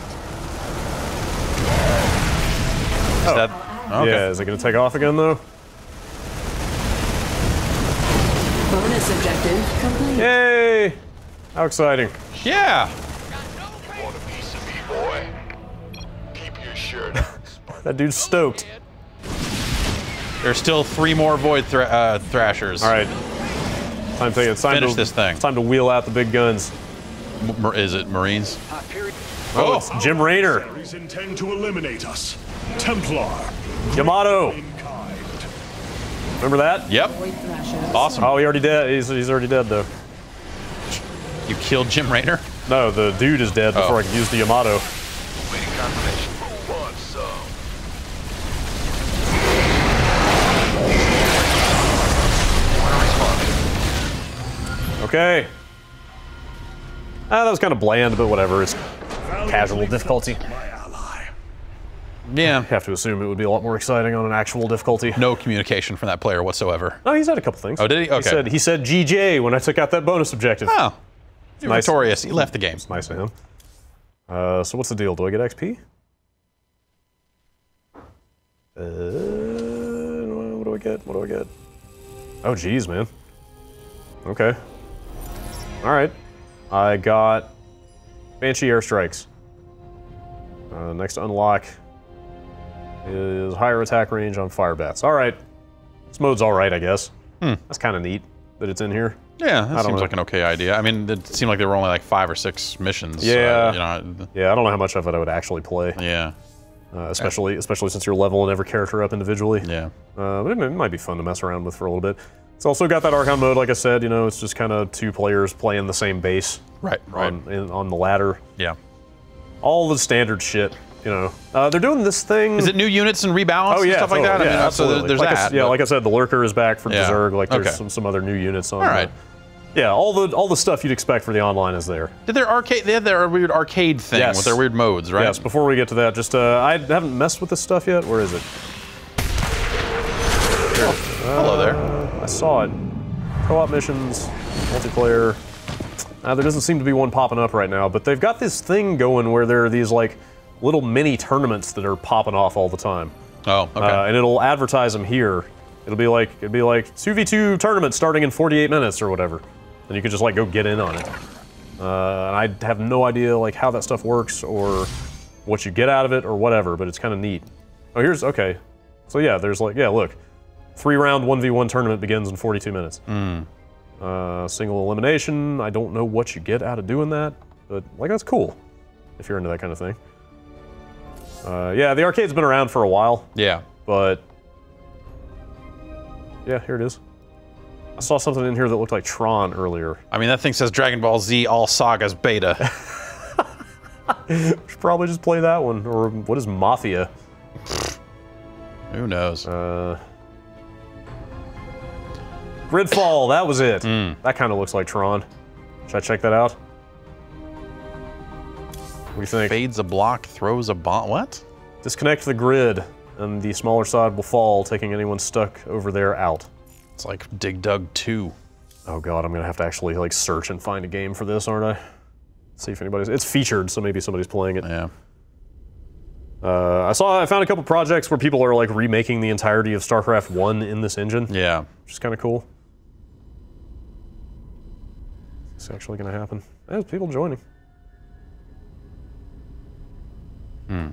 Is that? Our Okay. Yeah, is it gonna take off again though? Bonus objective complete. Yay! How exciting. Yeah. That dude's stoked. There's still three more void thra- uh, thrashers. All right. Time to it's time Finish to, this thing. It's time to wheel out the big guns. M- is it Marines? Oh, it's Jim Raynor. Intend to eliminate us. Templar. Yamato. Remember that? Yep. Awesome. Oh, he already dead. He's, he's already dead though. You killed Jim Raynor. No, the dude is dead before Oh. I can use the Yamato. Okay. Ah, that was kind of bland, but whatever. It's casual difficulty. Yeah. have to assume it would be a lot more exciting on an actual difficulty. No communication from that player whatsoever. No, he's had a couple things. Oh, did he? He Okay. said he said GJ when I took out that bonus objective. Oh. You're nice. victorious. He left the game. Nice of him. Uh, so what's the deal? Do I get XP? Uh, what do I get? What do I get? Oh, geez, man. Okay. All right. I got Banshee airstrikes. Uh, next to unlock is higher attack range on fire bats. All right. This mode's all right, I guess. That's kind of neat that it's in here. Yeah, that seems know. like an okay idea. I mean, it seemed like there were only like five or six missions. so, Yeah. you know, Yeah, I don't know how much of it I would actually play, yeah. uh, especially especially since you're leveling every character up individually. Yeah. Uh, but it, it might be fun to mess around with for a little bit. It's also got that Archon mode, like I said. You know, it's just kind of two players playing the same base Right, right. on in, on the ladder. Yeah. All the standard shit. You know, uh, they're doing this thing. Is it new units and rebalance Oh and yeah, stuff like totally. that? Yeah, I mean, so absolutely. there's like I that. s- yeah, like I said, the lurker is back for Yeah. Zerg. Like there's Okay. some some other new units on. All right. yeah, all the all the stuff you'd expect for the online is there. Did their arcade? They had their weird arcade thing Yes. with their weird modes, right? Yes. Before we get to that, just uh, I haven't messed with this stuff yet. Where is it? Hello there. I saw it. Co-op missions, multiplayer. Uh, there doesn't seem to be one popping up right now, but they've got this thing going where there are these like little mini tournaments that are popping off all the time, Oh, okay. uh, and it'll advertise them here. It'll be like it'll be like 2v2 tournament starting in 48 minutes or whatever, and you can just like go get in on it. Uh, and I have no idea like how that stuff works or what you get out of it or whatever, but it's kind of neat. Oh, here's okay. So yeah, there's like yeah, look, three round 1v1 tournament begins in 42 minutes. Uh, single elimination. I don't know what you get out of doing that. But like that's cool if you're into that kind of thing. Uh, yeah, the arcade's been around for a while, Yeah. but yeah, here it is. I saw something in here that looked like Tron earlier. I mean, that thing says Dragon Ball Z All Sagas Beta. Should probably just play that one. Or what is Mafia? Who knows? Uh, Gridfall, that was it. Hmm. That kind of looks like Tron. Should I check that out? What do you think? Fades a block, throws a bomb. What? Disconnect the grid, and the smaller side will fall, taking anyone stuck over there out. It's like Dig Dug 2. Oh god, I'm gonna have to actually like search and find a game for this, aren't I? See if anybody's. It's featured, so maybe somebody's playing it. Yeah. Uh, I saw. I found a couple projects where people are like remaking the entirety of StarCraft One in this engine, Yeah. which is kind of cool. It's actually gonna happen. There's people joining. Hmm.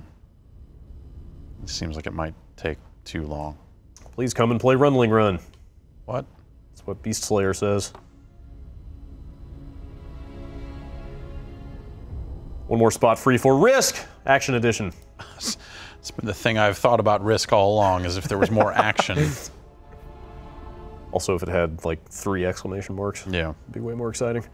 It seems like it might take too long. Please come and play Runling Run. What? That's what Beast Slayer says. One more spot free for Risk Action Edition. It's been the thing I've thought about Risk all along, is if there was more action. Also, if it had like three exclamation marks, yeah. it'd be way more exciting.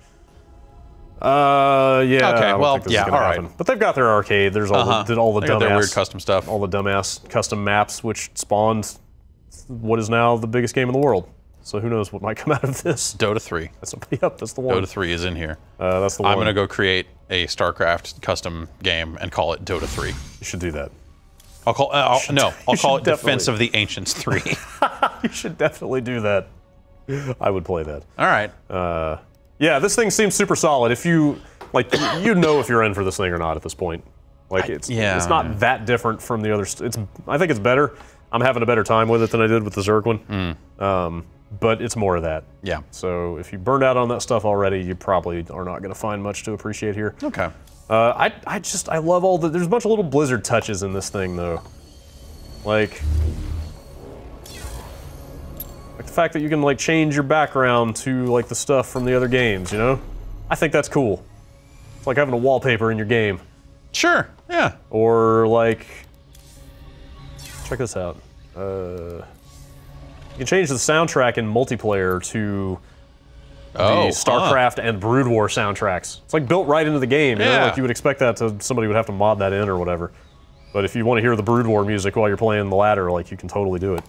Uh, yeah. Okay, I don't well, think this yeah, gonna all right. happen. But they've got their arcade. There's all Uh-huh. the, did all the They got dumbass their weird custom stuff. all the dumbass custom maps, which spawned what is now the biggest game in the world. So who knows what might come out of this? Dota 3. That's yep, that's the one. Dota 3 is in here. Uh, that's the one. I'm going to go create a StarCraft custom game and call it Dota 3. You should do that. I'll call uh, I'll, no, I'll call it Defense of the Ancients 3. You should definitely do that. I would play that. all right. Uh, yeah, this thing seems super solid. If you like, you know if you're in for this thing or not at this point. Like it's yeah. it's not that different from the other. St- it's I think it's better. I'm having a better time with it than I did with the Zerg one. Um, but it's more of that. Yeah. So if you burned out on that stuff already, you probably are not going to find much to appreciate here. Okay. Uh, I I just I love all the. There's a bunch of little Blizzard touches in this thing though. Like. Like the fact that you can like change your background to like the stuff from the other games, you know? I think that's cool. It's like having a wallpaper in your game. Sure. Yeah. Or like check this out. Uh you can change the soundtrack in multiplayer to Oh, the StarCraft and Brood War soundtracks. It's like built right into the game. You know? Yeah. Like you would expect that to somebody would have to mod that in or whatever. But if you want to hear the Brood War music while you're playing the ladder, like you can totally do it.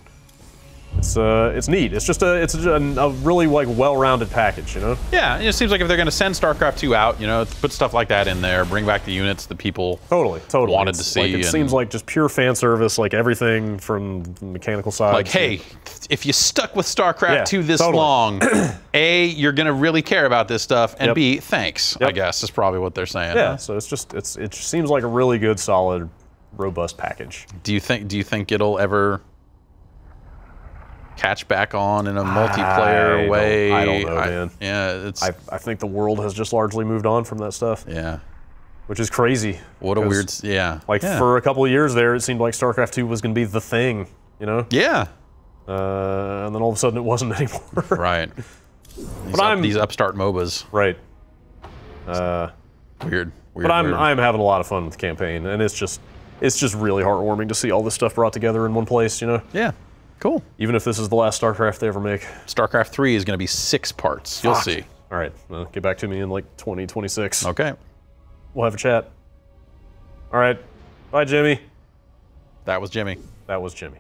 It's uh, it's neat. It's just a it's a, a really like well-rounded package, you know. Yeah, it seems like if they're going to send StarCraft 2 out, you know, put stuff like that in there, bring back the units the people Totally, totally. wanted It's to like- see. it and- seems like just pure fan service, like everything from the mechanical side. like, to- hey, if you stuck with StarCraft Yeah, 2 this totally. long, A, you're going to really care about this stuff, and Yep. B, thanks, I guess, is probably what they're saying. yeah. huh? So it's just it's it just seems like a really good, solid, robust package. Do you think do you think it'll ever catch back on in a multiplayer I way? I don't know, man. Yeah, it's I I think the world has just largely moved on from that stuff, yeah. which is crazy. What a weird yeah. Like yeah. for a couple of years there, it seemed like StarCraft 2 was going to be the thing, you know. Yeah. Uh, and then all of a sudden it wasn't anymore. Right. These, But up- I'm- these upstart MOBAs. right. Uh, Weird. Weird. but I'm weird. I'm having a lot of fun with the campaign, and it's just it's just really heartwarming to see all this stuff brought together in one place, you know. yeah. Cool. Even if this is the last StarCraft they ever make. StarCraft 3 is going to be six parts. You'll see. All right, well, get back to me in like 2026. Okay. We'll have a chat. All right. Bye, Jimmy. That was Jimmy. That was Jimmy.